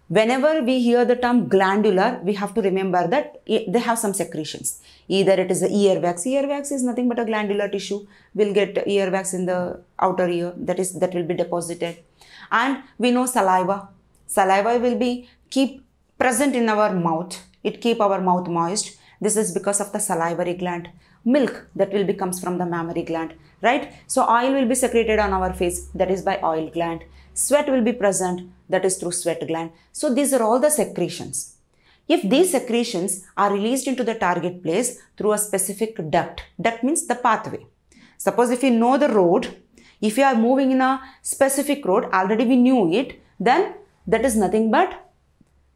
whenever we hear the term glandular, we have to remember that they have some secretions. Either it is the earwax. Earwax is nothing but a glandular tissue. We'll get earwax in the outer ear. That is that will be deposited. And we know saliva. Saliva will be keep present in our mouth. It keep our mouth moist. This is because of the salivary gland. Milk that will be comes from the mammary gland, right? So oil will be secreted on our face. That is by oil gland. Sweat will be present that is through sweat gland. So these are all the secretions. If these secretions are released into the target place through a specific duct, duct means the pathway. Suppose if you know the road, if you are moving in a specific road, already we knew it, then that is nothing but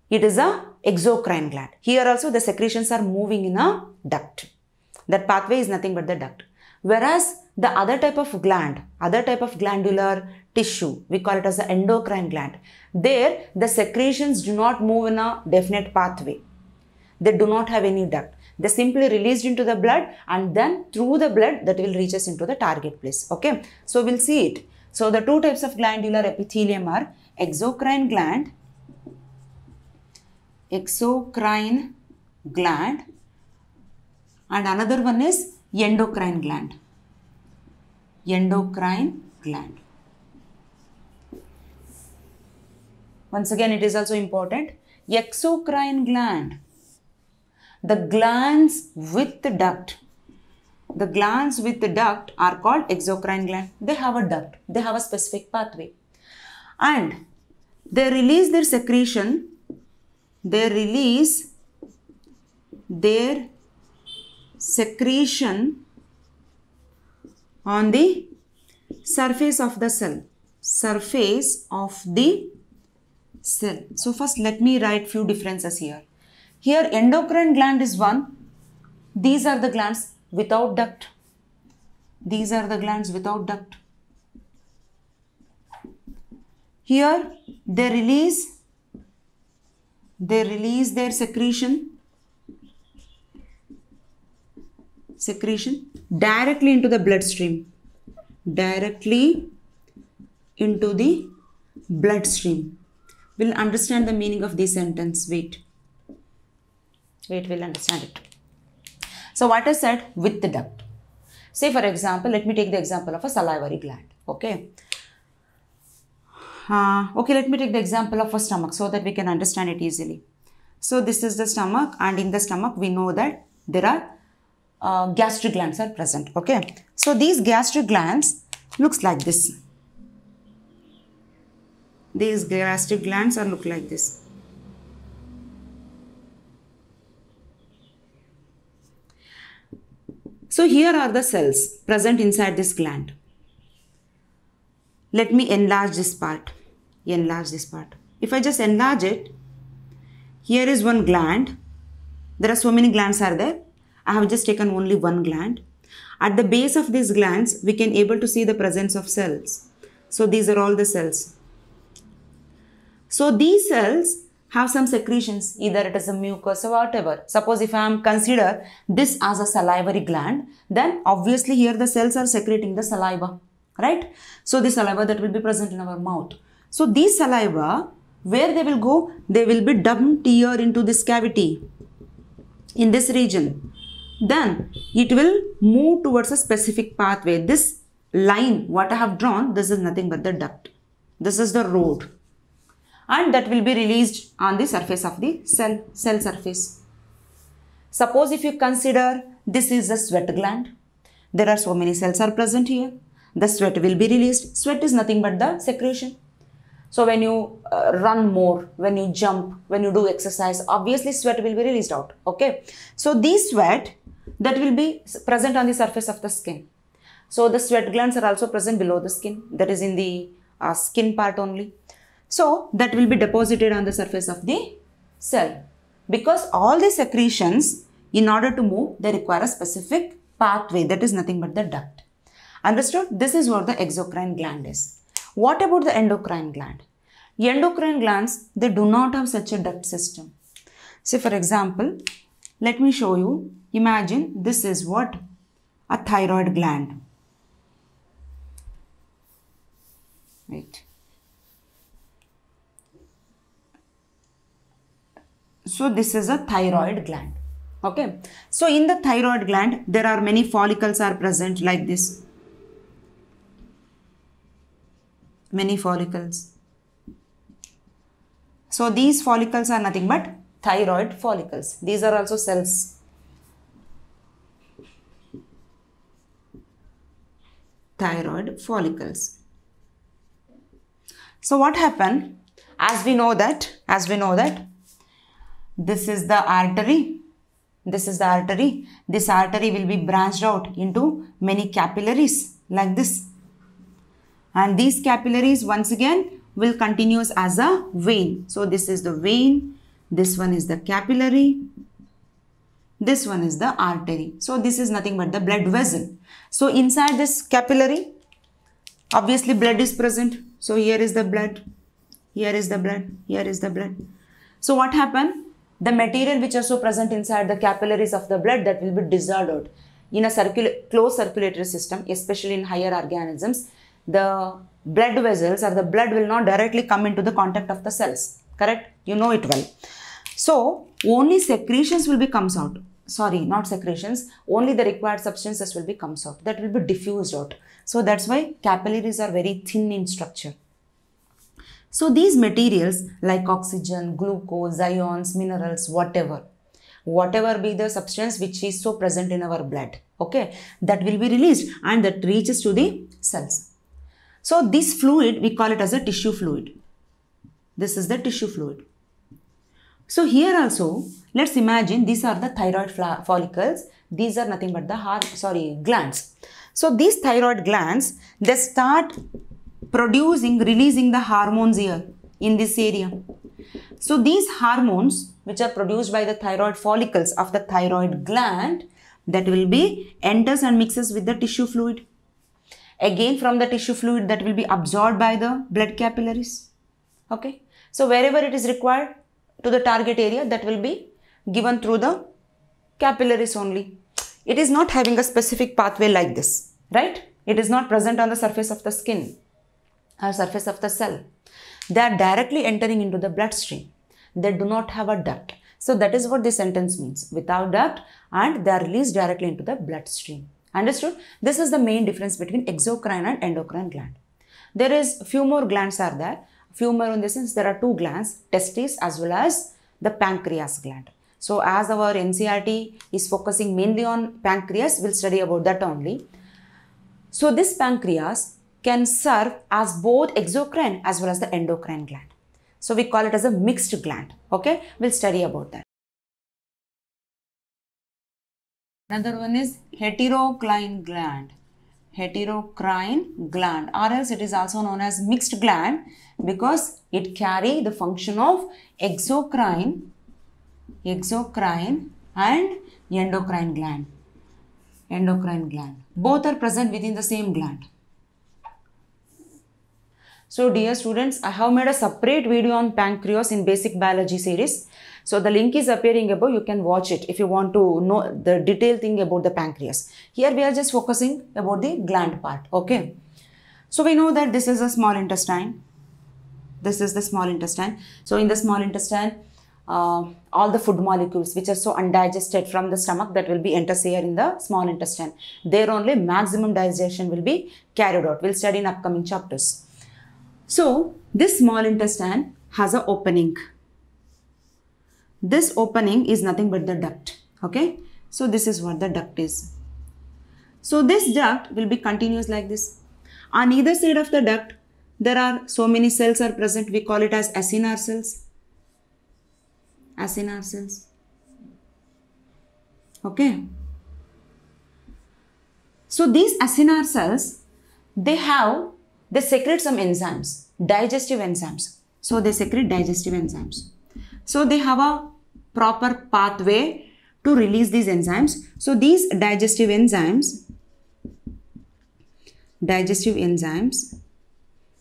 it is a exocrine gland. Here also the secretions are moving in a duct. That pathway is nothing but the duct. Whereas the other type of gland, other type of glandular tissue, we call it as the endocrine gland. There, the secretions do not move in a definite pathway. They do not have any duct. They simply released into the blood and then through the blood that will reach us into the target place. Okay. So, we'll see it. So, the two types of glandular epithelium are exocrine gland, exocrine gland and another one is endocrine gland. Endocrine gland. Once again, it is also important. Exocrine gland. The glands with the duct. The glands with the duct are called exocrine gland. They have a duct. They have a specific pathway. And they release their secretion. They release their secretion on the surface of the cell. Surface of the cell. So first let me write few differences here. Here endocrine gland is one. These are the glands without duct. These are the glands without duct. Here they release they release their secretion. Secretion directly into the bloodstream. Directly into the bloodstream. We'll understand the meaning of this sentence. Wait. Wait we'll understand it. So what i said? With the duct. Say for example let me take the example of a salivary gland. Okay uh, okay, let me take the example of a stomach so that we can understand it easily. So this is the stomach and in the stomach we know that there are uh, gastric glands are present. Okay. So these gastric glands looks like this. These gastric glands are look like this. So here are the cells present inside this gland. Let me enlarge this part enlarge this part. If I just enlarge it, here is one gland. There are so many glands are there. I have just taken only one gland. At the base of these glands, we can able to see the presence of cells. So these are all the cells. So these cells have some secretions, either it is a mucus or whatever. Suppose if I am consider this as a salivary gland, then obviously here the cells are secreting the saliva, right? So the saliva that will be present in our mouth. So these saliva, where they will go? They will be dumped here into this cavity in this region. Then it will move towards a specific pathway. This line, what I have drawn, this is nothing but the duct. This is the road. And that will be released on the surface of the cell, cell surface. Suppose if you consider this is a sweat gland. There are so many cells are present here. The sweat will be released. Sweat is nothing but the secretion. So when you uh, run more, when you jump, when you do exercise, obviously sweat will be released out. Okay. So these sweat that will be present on the surface of the skin. So the sweat glands are also present below the skin that is in the uh, skin part only. So that will be deposited on the surface of the cell because all the secretions in order to move they require a specific pathway that is nothing but the duct. Understood? This is what the exocrine gland is. What about the endocrine gland? Endocrine glands, they do not have such a duct system. Say for example, let me show you. Imagine this is what? A thyroid gland. Right. So this is a thyroid gland. Okay. So in the thyroid gland, there are many follicles are present like this. Many follicles. So these follicles are nothing but thyroid follicles. These are also cells. Thyroid follicles. So what happened? As we know that, as we know that, this is the artery. This is the artery. This artery will be branched out into many capillaries like this and these capillaries once again will continues as a vein. So this is the vein, this one is the capillary, this one is the artery. So this is nothing but the blood vessel. So inside this capillary, obviously blood is present. So here is the blood, here is the blood, here is the blood. So what happened? The material which are so present inside the capillaries of the blood that will be dissolved in a circula closed circulatory system, especially in higher organisms the blood vessels or the blood will not directly come into the contact of the cells. Correct? You know it well. So, only secretions will be comes out. Sorry, not secretions. Only the required substances will be comes out. That will be diffused out. So, that's why capillaries are very thin in structure. So, these materials like oxygen, glucose, ions, minerals, whatever, whatever be the substance which is so present in our blood, okay, that will be released and that reaches to the cells. So this fluid, we call it as a tissue fluid. This is the tissue fluid. So here also, let's imagine these are the thyroid follicles. These are nothing but the heart, sorry, glands. So these thyroid glands, they start producing, releasing the hormones here in this area. So these hormones, which are produced by the thyroid follicles of the thyroid gland, that will be enters and mixes with the tissue fluid again from the tissue fluid that will be absorbed by the blood capillaries. Okay. So wherever it is required, to the target area that will be given through the capillaries only. It is not having a specific pathway like this, right? It is not present on the surface of the skin or surface of the cell. They are directly entering into the bloodstream. They do not have a duct. So that is what this sentence means. Without duct and they are released directly into the bloodstream. Understood? This is the main difference between exocrine and endocrine gland. There is few more glands are there. Few more in the sense there are two glands, testes as well as the pancreas gland. So as our NCERT is focusing mainly on pancreas, we'll study about that only. So this pancreas can serve as both exocrine as well as the endocrine gland. So we call it as a mixed gland. Okay, we'll study about that. Another one is heterocrine gland. Heterocrine gland or else it is also known as mixed gland because it carry the function of exocrine, exocrine and endocrine gland. Endocrine gland. Both are present within the same gland. So dear students, I have made a separate video on pancreas in basic biology series. So the link is appearing above. You can watch it if you want to know the detailed thing about the pancreas. Here we are just focusing about the gland part. Okay. So we know that this is a small intestine. This is the small intestine. So in the small intestine, uh, all the food molecules which are so undigested from the stomach that will be enters here in the small intestine. There only maximum digestion will be carried out. We'll study in upcoming chapters. So this small intestine has an opening. This opening is nothing but the duct. Okay. So this is what the duct is. So this duct will be continuous like this. On either side of the duct, there are so many cells are present. We call it as acinar cells. Acinar cells. Okay. So these acinar cells, they have they secrete some enzymes, digestive enzymes. So they secrete digestive enzymes. So they have a proper pathway to release these enzymes. So these digestive enzymes, digestive enzymes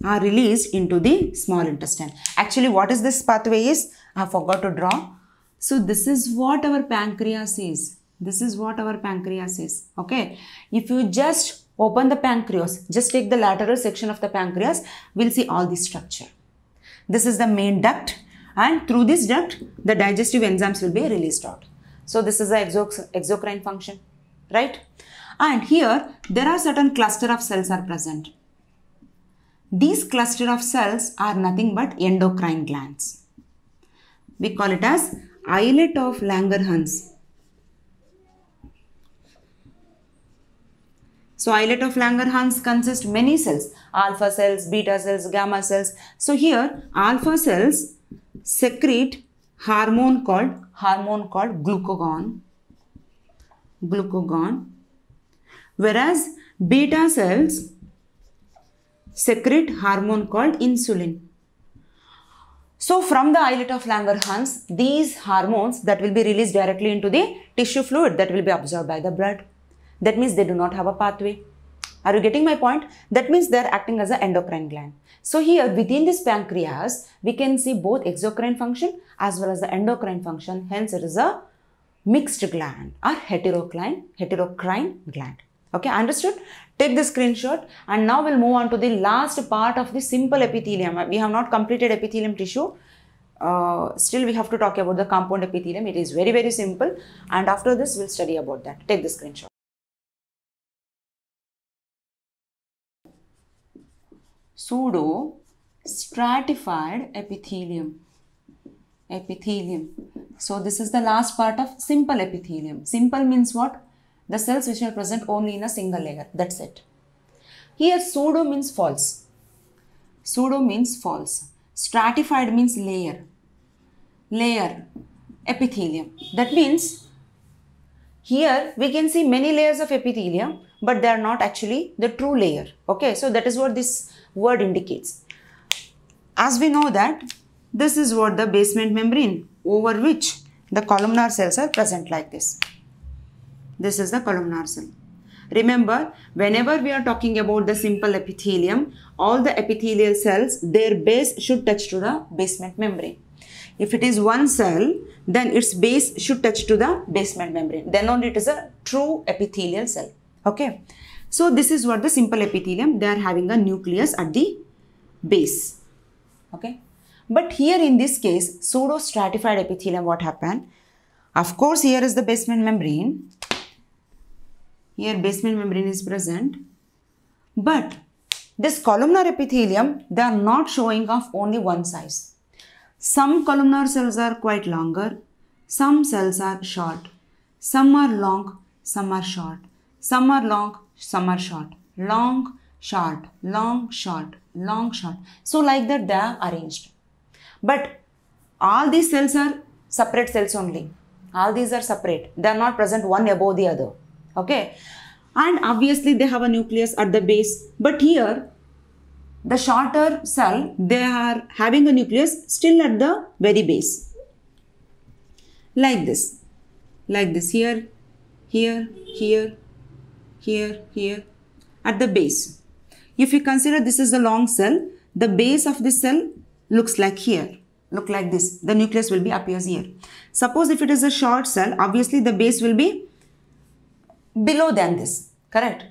are released into the small intestine. Actually, what is this pathway is? I forgot to draw. So this is what our pancreas is. This is what our pancreas is. Okay. If you just Open the pancreas. Just take the lateral section of the pancreas. We'll see all the structure. This is the main duct and through this duct, the digestive enzymes will be released out. So this is the exocrine function, right? And here, there are certain cluster of cells are present. These cluster of cells are nothing but endocrine glands. We call it as islet of Langerhans. So islet of Langerhans consists many cells, alpha cells, beta cells, gamma cells. So here alpha cells secrete hormone called hormone called glucagon, glucagon, whereas beta cells secrete hormone called insulin. So from the islet of Langerhans, these hormones that will be released directly into the tissue fluid that will be absorbed by the blood. That means they do not have a pathway. Are you getting my point? That means they are acting as an endocrine gland. So here within this pancreas, we can see both exocrine function as well as the endocrine function. Hence it is a mixed gland or heterocline, heterocrine gland. Okay, understood? Take the screenshot and now we'll move on to the last part of the simple epithelium. We have not completed epithelium tissue. Uh, still we have to talk about the compound epithelium. It is very, very simple. And after this, we'll study about that. Take the screenshot. Pseudo stratified epithelium. Epithelium. So this is the last part of simple epithelium. Simple means what? The cells which are present only in a single layer. That's it. Here pseudo means false. Pseudo means false. Stratified means layer. Layer. Epithelium. That means here we can see many layers of epithelium but they are not actually the true layer. Okay so that is what this word indicates. As we know that this is what the basement membrane over which the columnar cells are present like this. This is the columnar cell. Remember, whenever we are talking about the simple epithelium, all the epithelial cells, their base should touch to the basement membrane. if it is one cell, then its base should touch to the basement membrane. Then only it is a true epithelial cell. Okay. So this is what the simple epithelium, they are having a nucleus at the base. Okay. But here in this case, pseudo-stratified epithelium, what happened? Of course, here is the basement membrane. Here basement membrane is present. But this columnar epithelium, they are not showing of only one size. Some columnar cells are quite longer, some cells are short, some are long, some are short, some are long, are short, long, short, long, short, long, short. So like that they are arranged. But all these cells are separate cells only. All these are separate. They are not present one above the other. Okay. And obviously they have a nucleus at the base. But here the shorter cell, they are having a nucleus still at the very base. Like this. Like this. Here, here, here, here, here. At the base. If you consider this is a long cell, the base of this cell looks like here. Look like this. The nucleus will be appears here. Suppose if it is a short cell, obviously the base will be below than this. Correct?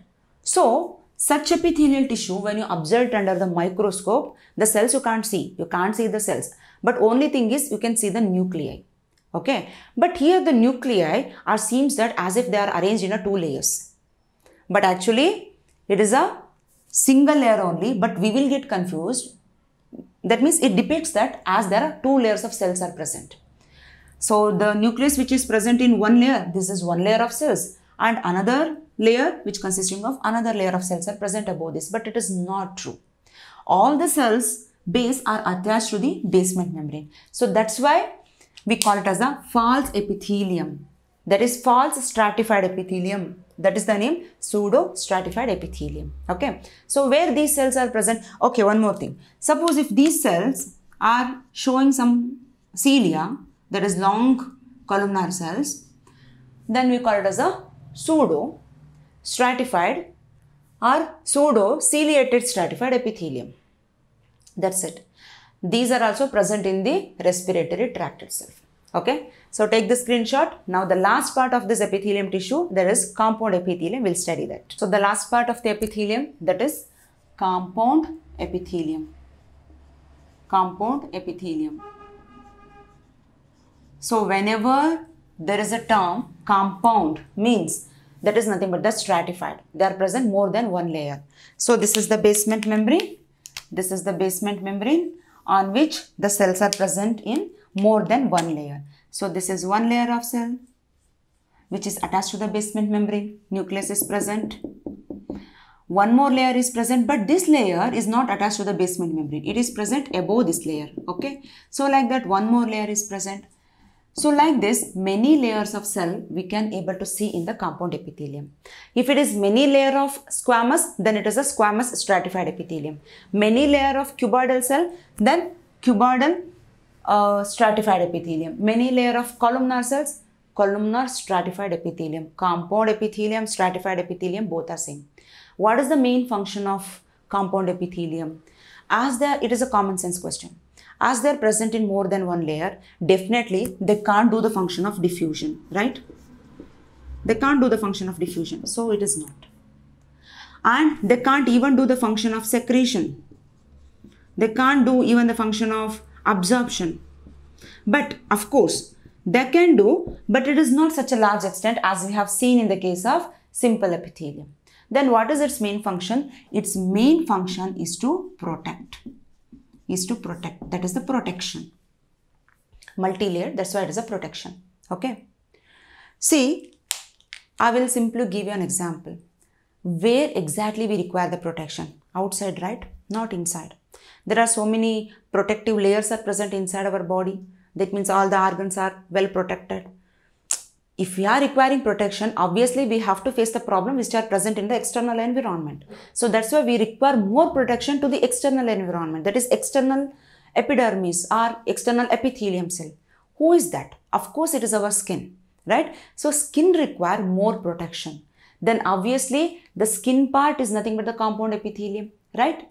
So, such epithelial tissue, when you observe it under the microscope, the cells you can't see. You can't see the cells. But only thing is you can see the nuclei. Okay. But here the nuclei are seems that as if they are arranged in a two layers. But actually it is a single layer only. But we will get confused. That means it depicts that as there are two layers of cells are present. So the nucleus which is present in one layer, this is one layer of cells and another layer which consisting of another layer of cells are present above this but it is not true all the cells base are attached to the basement membrane so that's why we call it as a false epithelium that is false stratified epithelium that is the name pseudo stratified epithelium okay so where these cells are present okay one more thing suppose if these cells are showing some cilia that is long columnar cells then we call it as a pseudo stratified or pseudo ciliated stratified epithelium. That's it. These are also present in the respiratory tract itself. Okay. So take the screenshot. Now the last part of this epithelium tissue, there is compound epithelium. We'll study that. So the last part of the epithelium, that is compound epithelium. Compound epithelium. So whenever there is a term compound means that is nothing but the stratified. They are present more than one layer. So this is the basement membrane. This is the basement membrane on which the cells are present in more than one layer. So this is one layer of cell which is attached to the basement membrane. Nucleus is present. One more layer is present but this layer is not attached to the basement membrane. It is present above this layer. Okay. So like that one more layer is present. So like this, many layers of cell we can able to see in the compound epithelium. If it is many layer of squamous, then it is a squamous stratified epithelium. Many layer of cuboidal cell, then cuboidal uh, stratified epithelium. Many layer of columnar cells, columnar stratified epithelium. Compound epithelium, stratified epithelium, both are same. What is the main function of compound epithelium? As there, it is a common sense question as they're present in more than one layer, definitely they can't do the function of diffusion, right? They can't do the function of diffusion, so it is not. And they can't even do the function of secretion. They can't do even the function of absorption. But of course, they can do, but it is not such a large extent as we have seen in the case of simple epithelium. Then what is its main function? Its main function is to protect is to protect. That is the protection. Multi-layered, that's why it is a protection. Okay. See, I will simply give you an example. Where exactly we require the protection? Outside, right? Not inside. There are so many protective layers are present inside our body. That means all the organs are well protected if we are requiring protection, obviously we have to face the problem which are present in the external environment. So that's why we require more protection to the external environment. That is external epidermis or external epithelium cell. Who is that? Of course, it is our skin, right? So skin require more protection. Then obviously the skin part is nothing but the compound epithelium, right?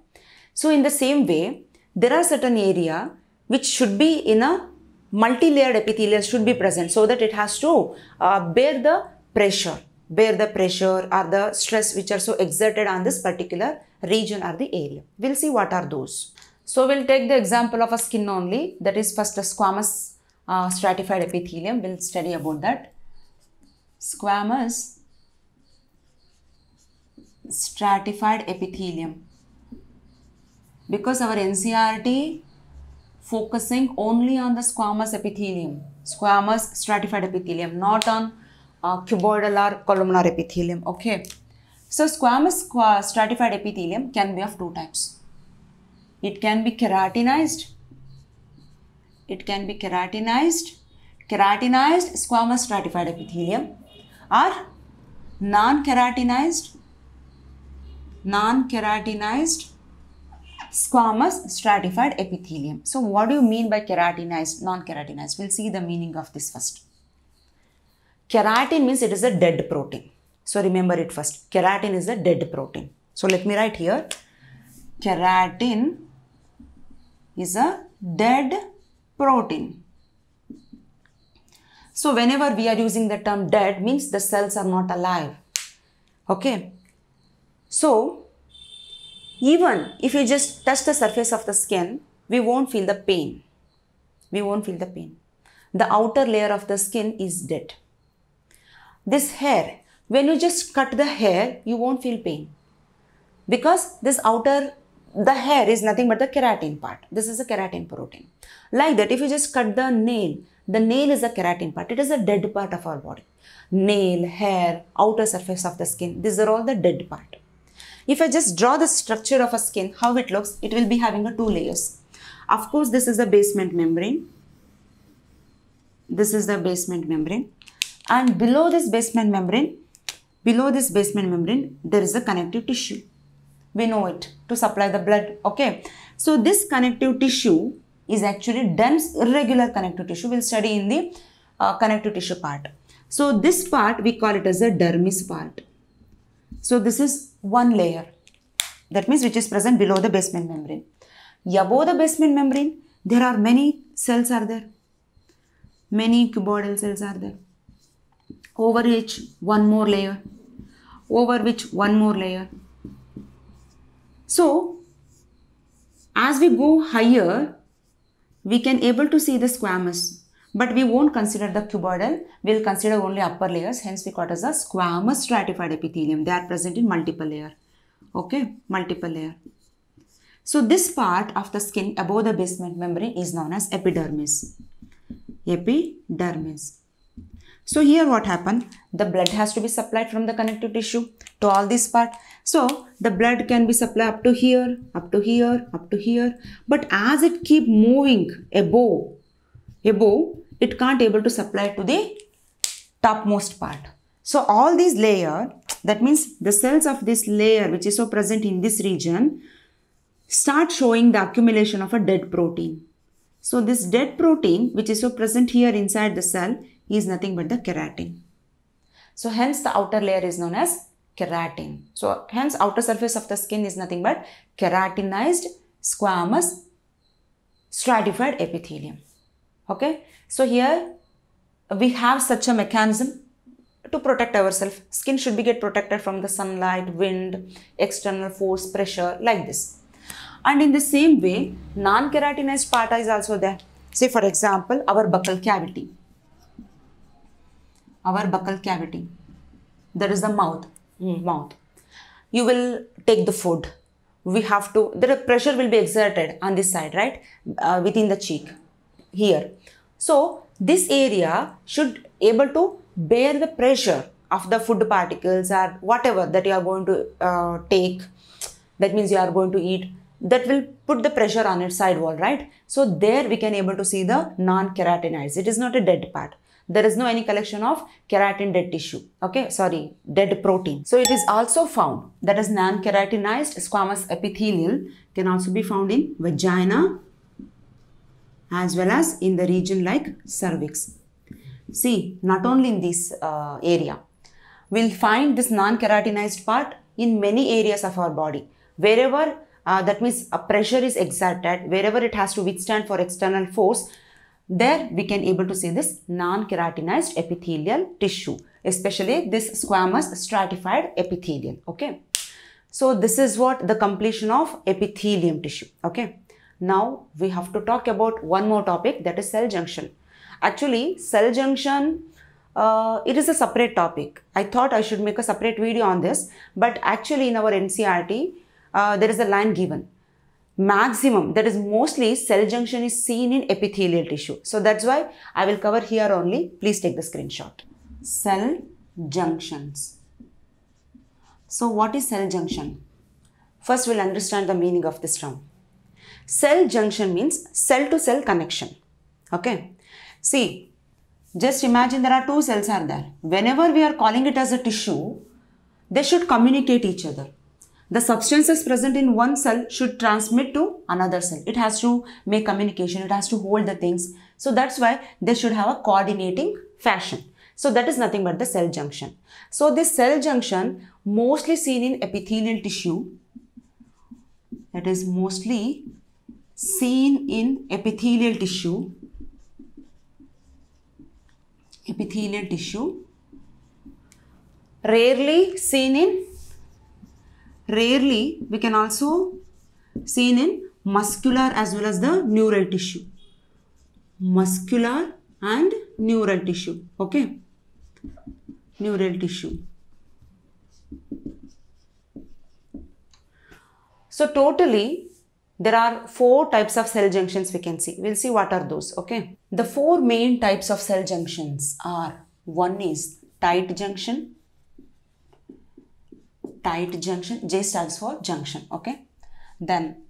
So in the same way, there are certain area which should be in a multi-layered epithelial should be present so that it has to uh, bear the pressure bear the pressure or the stress which are so exerted on this particular region or the area. We'll see what are those. So we'll take the example of a skin only that is first a squamous uh, stratified epithelium. We'll study about that. Squamous stratified epithelium. Because our NCERT focusing only on the squamous epithelium, squamous stratified epithelium, not on uh, cuboidal or columnar epithelium. Okay. So squamous stratified epithelium can be of two types. It can be keratinized. It can be keratinized, keratinized squamous stratified epithelium or non-keratinized, non-keratinized squamous stratified epithelium. So what do you mean by keratinized, non-keratinized? We'll see the meaning of this first. Keratin means it is a dead protein. So remember it first. Keratin is a dead protein. So let me write here. Keratin is a dead protein. So whenever we are using the term dead means the cells are not alive. Okay. So even if you just touch the surface of the skin, we won't feel the pain. We won't feel the pain. The outer layer of the skin is dead. This hair, when you just cut the hair, you won't feel pain. Because this outer, the hair is nothing but the keratin part. This is a keratin protein. Like that, if you just cut the nail, the nail is a keratin part. It is a dead part of our body. Nail, hair, outer surface of the skin, these are all the dead part. If I just draw the structure of a skin, how it looks, it will be having a two layers. Of course, this is the basement membrane. This is the basement membrane. And below this basement membrane below this basement membrane there is a connective tissue. We know it to supply the blood okay? So this connective tissue is actually dense irregular connective tissue. We'll study in the uh, connective tissue part. So this part we call it as a dermis part so this is one layer. That means which is present below the basement membrane. Above the basement membrane there are many cells are there. Many cuboidal cells are there. Over which one more layer, over which one more layer. So, as we go higher, we can able to see the squamous, but we won't consider the cuboidal. We'll consider only upper layers. Hence, we call it as a squamous stratified epithelium. They are present in multiple layer. Okay, multiple layer. So, this part of the skin above the basement membrane is known as epidermis. Epidermis. So here what happened? The blood has to be supplied from the connective tissue to all this part. So the blood can be supplied up to here, up to here, up to here. But as it keep moving above, above, it can't able to supply to the topmost part. So all these layer, that means the cells of this layer which is so present in this region, start showing the accumulation of a dead protein. So this dead protein which is so present here inside the cell is nothing but the keratin. So hence the outer layer is known as keratin. So hence outer surface of the skin is nothing but keratinized squamous stratified epithelium. Okay. So here we have such a mechanism to protect ourselves. Skin should be get protected from the sunlight, wind, external force, pressure like this. And in the same way, non-keratinized part is also there. Say for example, our buccal cavity our buccal cavity There is the mouth mm. mouth you will take the food we have to the pressure will be exerted on this side right uh, within the cheek here so this area should able to bear the pressure of the food particles or whatever that you are going to uh, take. That means you are going to eat. That will put the pressure on its side wall right? So there we can able to see the non-keratinized. It is not a dead part. There is no any collection of keratin dead tissue. Okay sorry dead protein. So it is also found that is non-keratinized squamous epithelial can also be found in vagina as well as in the region like cervix see not only in this uh, area we'll find this non-keratinized part in many areas of our body wherever uh, that means a pressure is exerted wherever it has to withstand for external force there we can able to see this non-keratinized epithelial tissue, especially this squamous stratified epithelium. Okay. So this is what the completion of epithelium tissue. Okay. Now we have to talk about one more topic that is cell junction. Actually, cell junction uh, it is a separate topic. I thought I should make a separate video on this, but actually in our NCERT, uh, there is a line given. Maximum, that is mostly cell junction is seen in epithelial tissue. So that's why I will cover here only. Please take the screenshot. Cell junctions. So what is cell junction? First we'll understand the meaning of this term. Cell junction means cell to cell connection. Okay. See, just imagine there are two cells are there. Whenever we are calling it as a tissue, they should communicate each other. The substances present in one cell should transmit to another cell. It has to make communication. It has to hold the things. So that's why they should have a coordinating fashion. So that is nothing but the cell junction. So this cell junction mostly seen in epithelial tissue. That is mostly seen in epithelial tissue. Epithelial tissue. Rarely seen in rarely we can also seen in muscular as well as the neural tissue. Muscular and neural tissue okay? Neural tissue. So totally there are four types of cell junctions we can see. We'll see what are those, okay? The four main types of cell junctions are, one is tight junction, tight junction, J stands for junction, okay? Then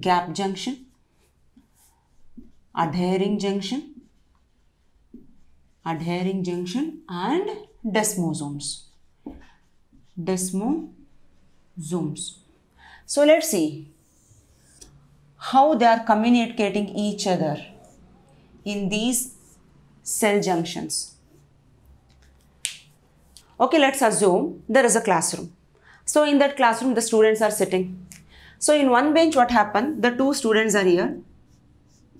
gap junction, adhering junction, adhering junction and desmosomes. Desmosomes. So let's see how they are communicating each other in these cell junctions. Okay, let's assume there is a classroom. So in that classroom, the students are sitting. So in one bench, what happened? The two students are here.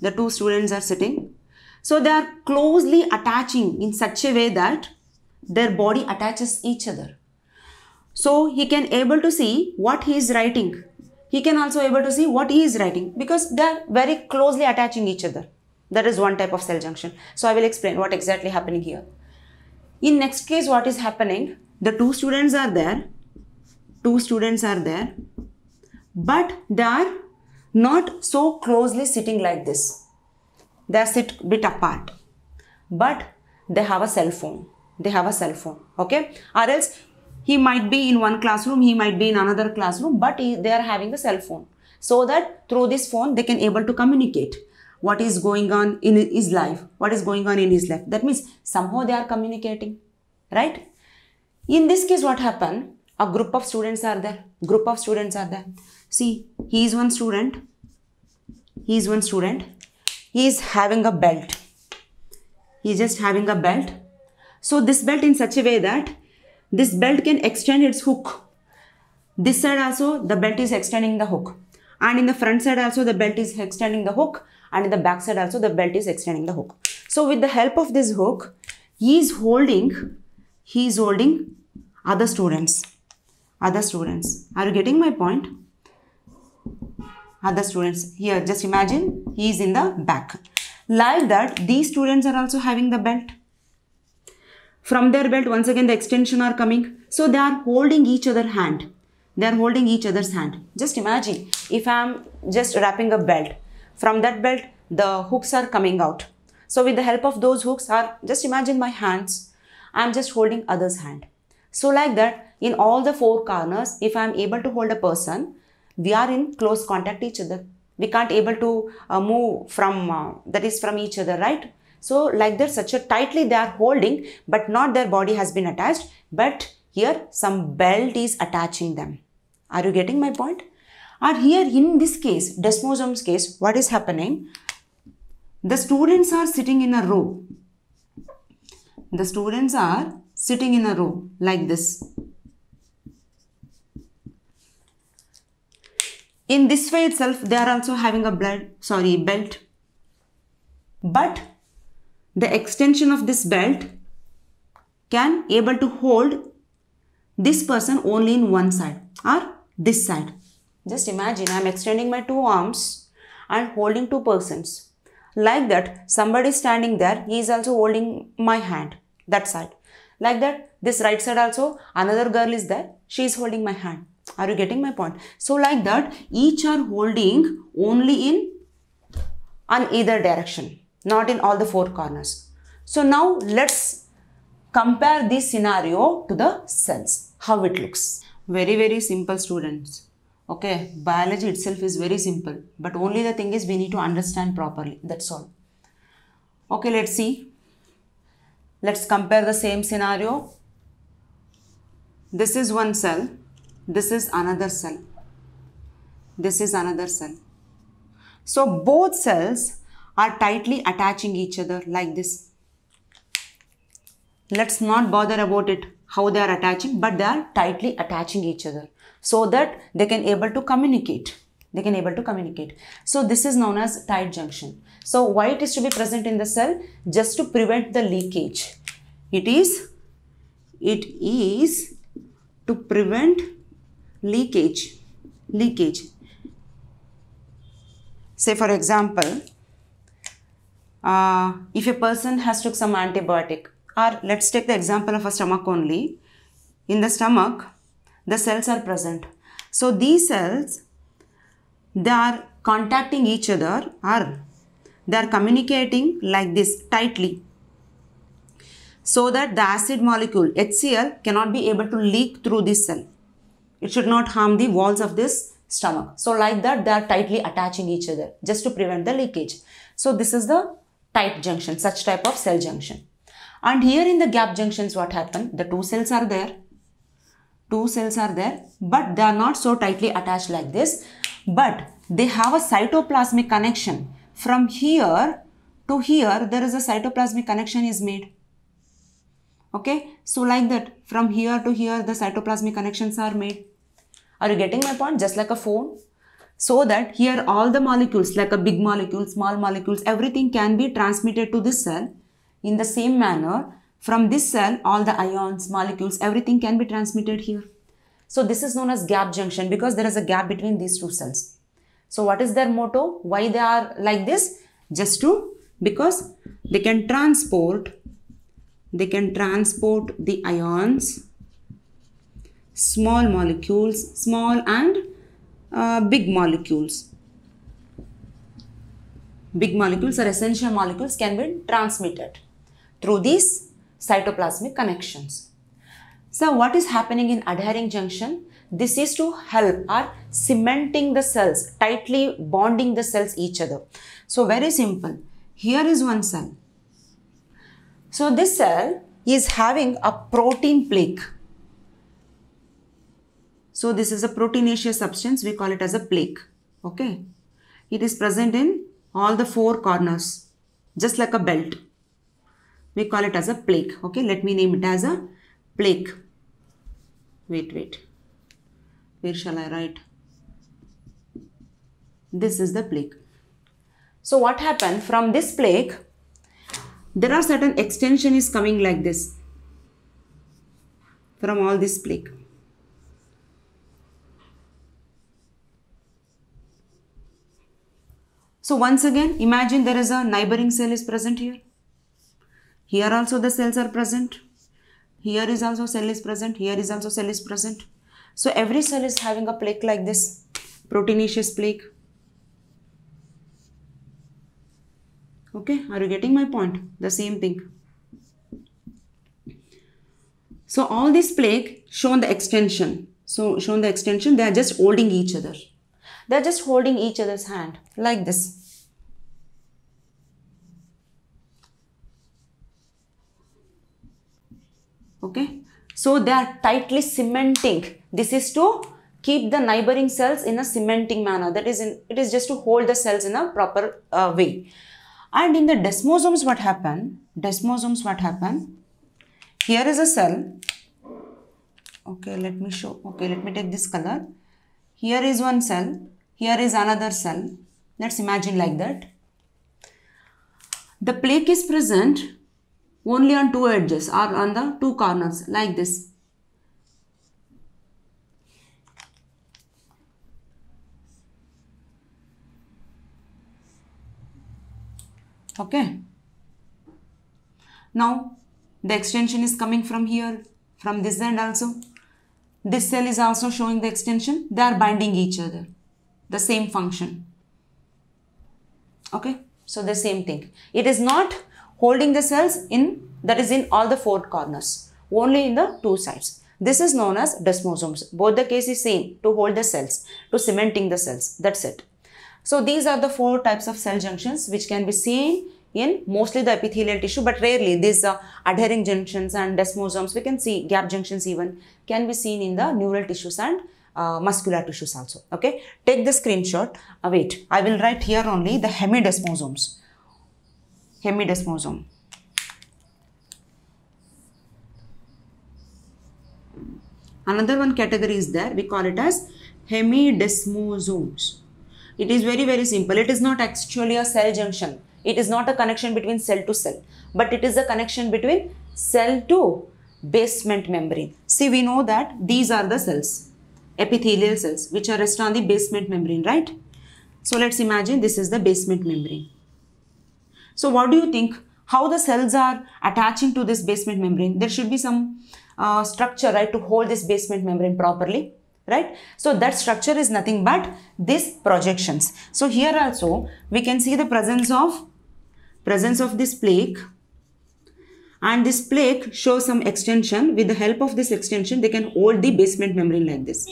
The two students are sitting. So they are closely attaching in such a way that their body attaches each other. So he can able to see what he is writing he can also able to see what he is writing because they are very closely attaching each other. That is one type of cell junction. So I will explain what exactly happening here. In next case, what is happening? The two students are there. Two students are there. But they are not so closely sitting like this. They sit bit apart. But they have a cell phone. They have a cell phone. Okay. Or else he might be in one classroom, he might be in another classroom, but he, they are having a cell phone. So that through this phone, they can able to communicate what is going on in his life, what is going on in his life. That means somehow they are communicating, right? In this case, what happened? A group of students are there. Group of students are there. See, he is one student. He is one student. He is having a belt. He is just having a belt. So this belt in such a way that this belt can extend its hook. This side also the belt is extending the hook. And in the front side also the belt is extending the hook. And in the back side also the belt is extending the hook. So with the help of this hook, he is holding, he is holding other students. Other students. Are you getting my point? Other students. Here, just imagine he is in the back. Like that, these students are also having the belt from their belt, once again the extension are coming. So they are holding each other hand. They are holding each other's hand. Just imagine if I am just wrapping a belt. From that belt, the hooks are coming out. So with the help of those hooks are just imagine my hands. I am just holding other's hand. So like that, in all the four corners, if I am able to hold a person, we are in close contact each other. We can't able to uh, move from, uh, that is from each other, right? So like that such a tightly they are holding but not their body has been attached but here some belt is attaching them. Are you getting my point? And here in this case, desmosomes case, what is happening? The students are sitting in a row. The students are sitting in a row like this. In this way itself, they are also having a blood, sorry, belt but the extension of this belt can able to hold this person only in one side or this side. Just imagine I am extending my two arms and holding two persons. Like that, somebody standing there, he is also holding my hand, that side. Like that, this right side also, another girl is there, she is holding my hand. Are you getting my point? So like that, each are holding only in on either direction, not in all the four corners. So now let's compare this scenario to the cells, how it looks. Very, very simple students. Okay, biology itself is very simple, but only the thing is we need to understand properly. That's all. Okay, let's see. Let's compare the same scenario. This is one cell. This is another cell. This is another cell. So both cells are tightly attaching each other like this. Let's not bother about it, how they are attaching, but they are tightly attaching each other so that they can able to communicate. They can able to communicate. So this is known as tight junction. So why it is to be present in the cell? Just to prevent the leakage. It is, it is to prevent leakage. Leakage. Say for example, uh, if a person has took some antibiotic or let's take the example of a stomach only. In the stomach, the cells are present. So these cells, they are contacting each other or they are communicating like this tightly so that the acid molecule HCl cannot be able to leak through this cell. It should not harm the walls of this stomach. So like that they are tightly attaching each other just to prevent the leakage. So this is the tight junction, such type of cell junction. And here in the gap junctions what happened? The two cells are there. Two cells are there but they are not so tightly attached like this. But they have a cytoplasmic connection. From here to here there is a cytoplasmic connection is made. Okay? So like that from here to here the cytoplasmic connections are made. Are you getting my point? Just like a phone so that here all the molecules like a big molecule small molecules everything can be transmitted to this cell in the same manner from this cell, all the ions, molecules, everything can be transmitted here. So this is known as gap junction because there is a gap between these two cells. So what is their motto? Why they are like this? Just to, because they can transport, they can transport the ions, small molecules, small and uh, big molecules. Big molecules or essential molecules can be transmitted through these cytoplasmic connections. So what is happening in adhering junction? This is to help or cementing the cells, tightly bonding the cells each other. So very simple. Here is one cell. So this cell is having a protein plaque. So this is a proteinaceous substance. We call it as a plaque. Okay. It is present in all the four corners, just like a belt. We call it as a plaque. Okay? Let me name it as a plaque. Wait wait. Where shall I write? This is the plaque. So what happened? From this plaque there are certain extension is coming like this from all this plaque so once again imagine there is a neighboring cell is present here here also the cells are present. Here is also cell is present. Here is also cell is present. So every cell is having a plaque like this, proteinaceous plaque. Okay, are you getting my point? The same thing. So all this plaque shown the extension. So shown the extension, they are just holding each other. They are just holding each other's hand. Like this. okay? So they are tightly cementing. This is to keep the neighboring cells in a cementing manner. That is in, it is just to hold the cells in a proper uh, way. And in the desmosomes what happen? Desmosomes what happen? Here is a cell. Okay let me show. Okay let me take this color here is one cell here is another cell let's imagine like that the plaque is present only on two edges or on the two corners like this. Okay. Now the extension is coming from here, from this end also. This cell is also showing the extension. They are binding each other. The same function. Okay. So the same thing. It is not holding the cells in that is in all the four corners. Only in the two sides. This is known as desmosomes. Both the case is same to hold the cells, to cementing the cells. That's it. So these are the four types of cell junctions which can be seen in mostly the epithelial tissue but rarely these uh, adhering junctions and desmosomes we can see gap junctions even can be seen in the neural tissues and uh, muscular tissues also. Okay? Take the screenshot. Uh, wait i will write here only the hemidesmosomes. Hemidesmosome. Another one category is there. We call it as hemidesmosomes. It is very very simple. It is not actually a cell junction it is not a connection between cell to cell but it is a connection between cell to basement membrane. See we know that these are the cells epithelial cells which are rest on the basement membrane right? So let's imagine this is the basement membrane. So what do you think? How the cells are attaching to this basement membrane? There should be some uh, structure right to hold this basement membrane properly right? So that structure is nothing but these projections. So here also we can see the presence of presence of this plaque. And this plaque shows some extension. With the help of this extension they can hold the basement membrane like this.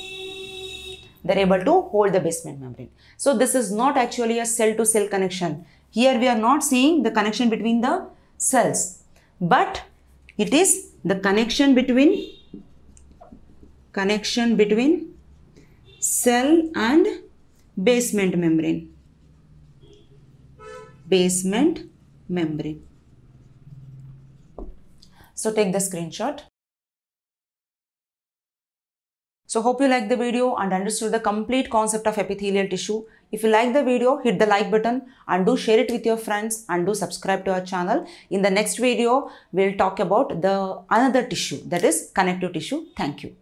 They're able to hold the basement membrane. So this is not actually a cell to cell connection. Here we are not seeing the connection between the cells. But it is the connection between connection between cell and basement membrane. Basement membrane so take the screenshot so hope you like the video and understood the complete concept of epithelial tissue. If you like the video, hit the like button and do share it with your friends and do subscribe to our channel. In the next video, we'll talk about the another tissue that is connective tissue. Thank you.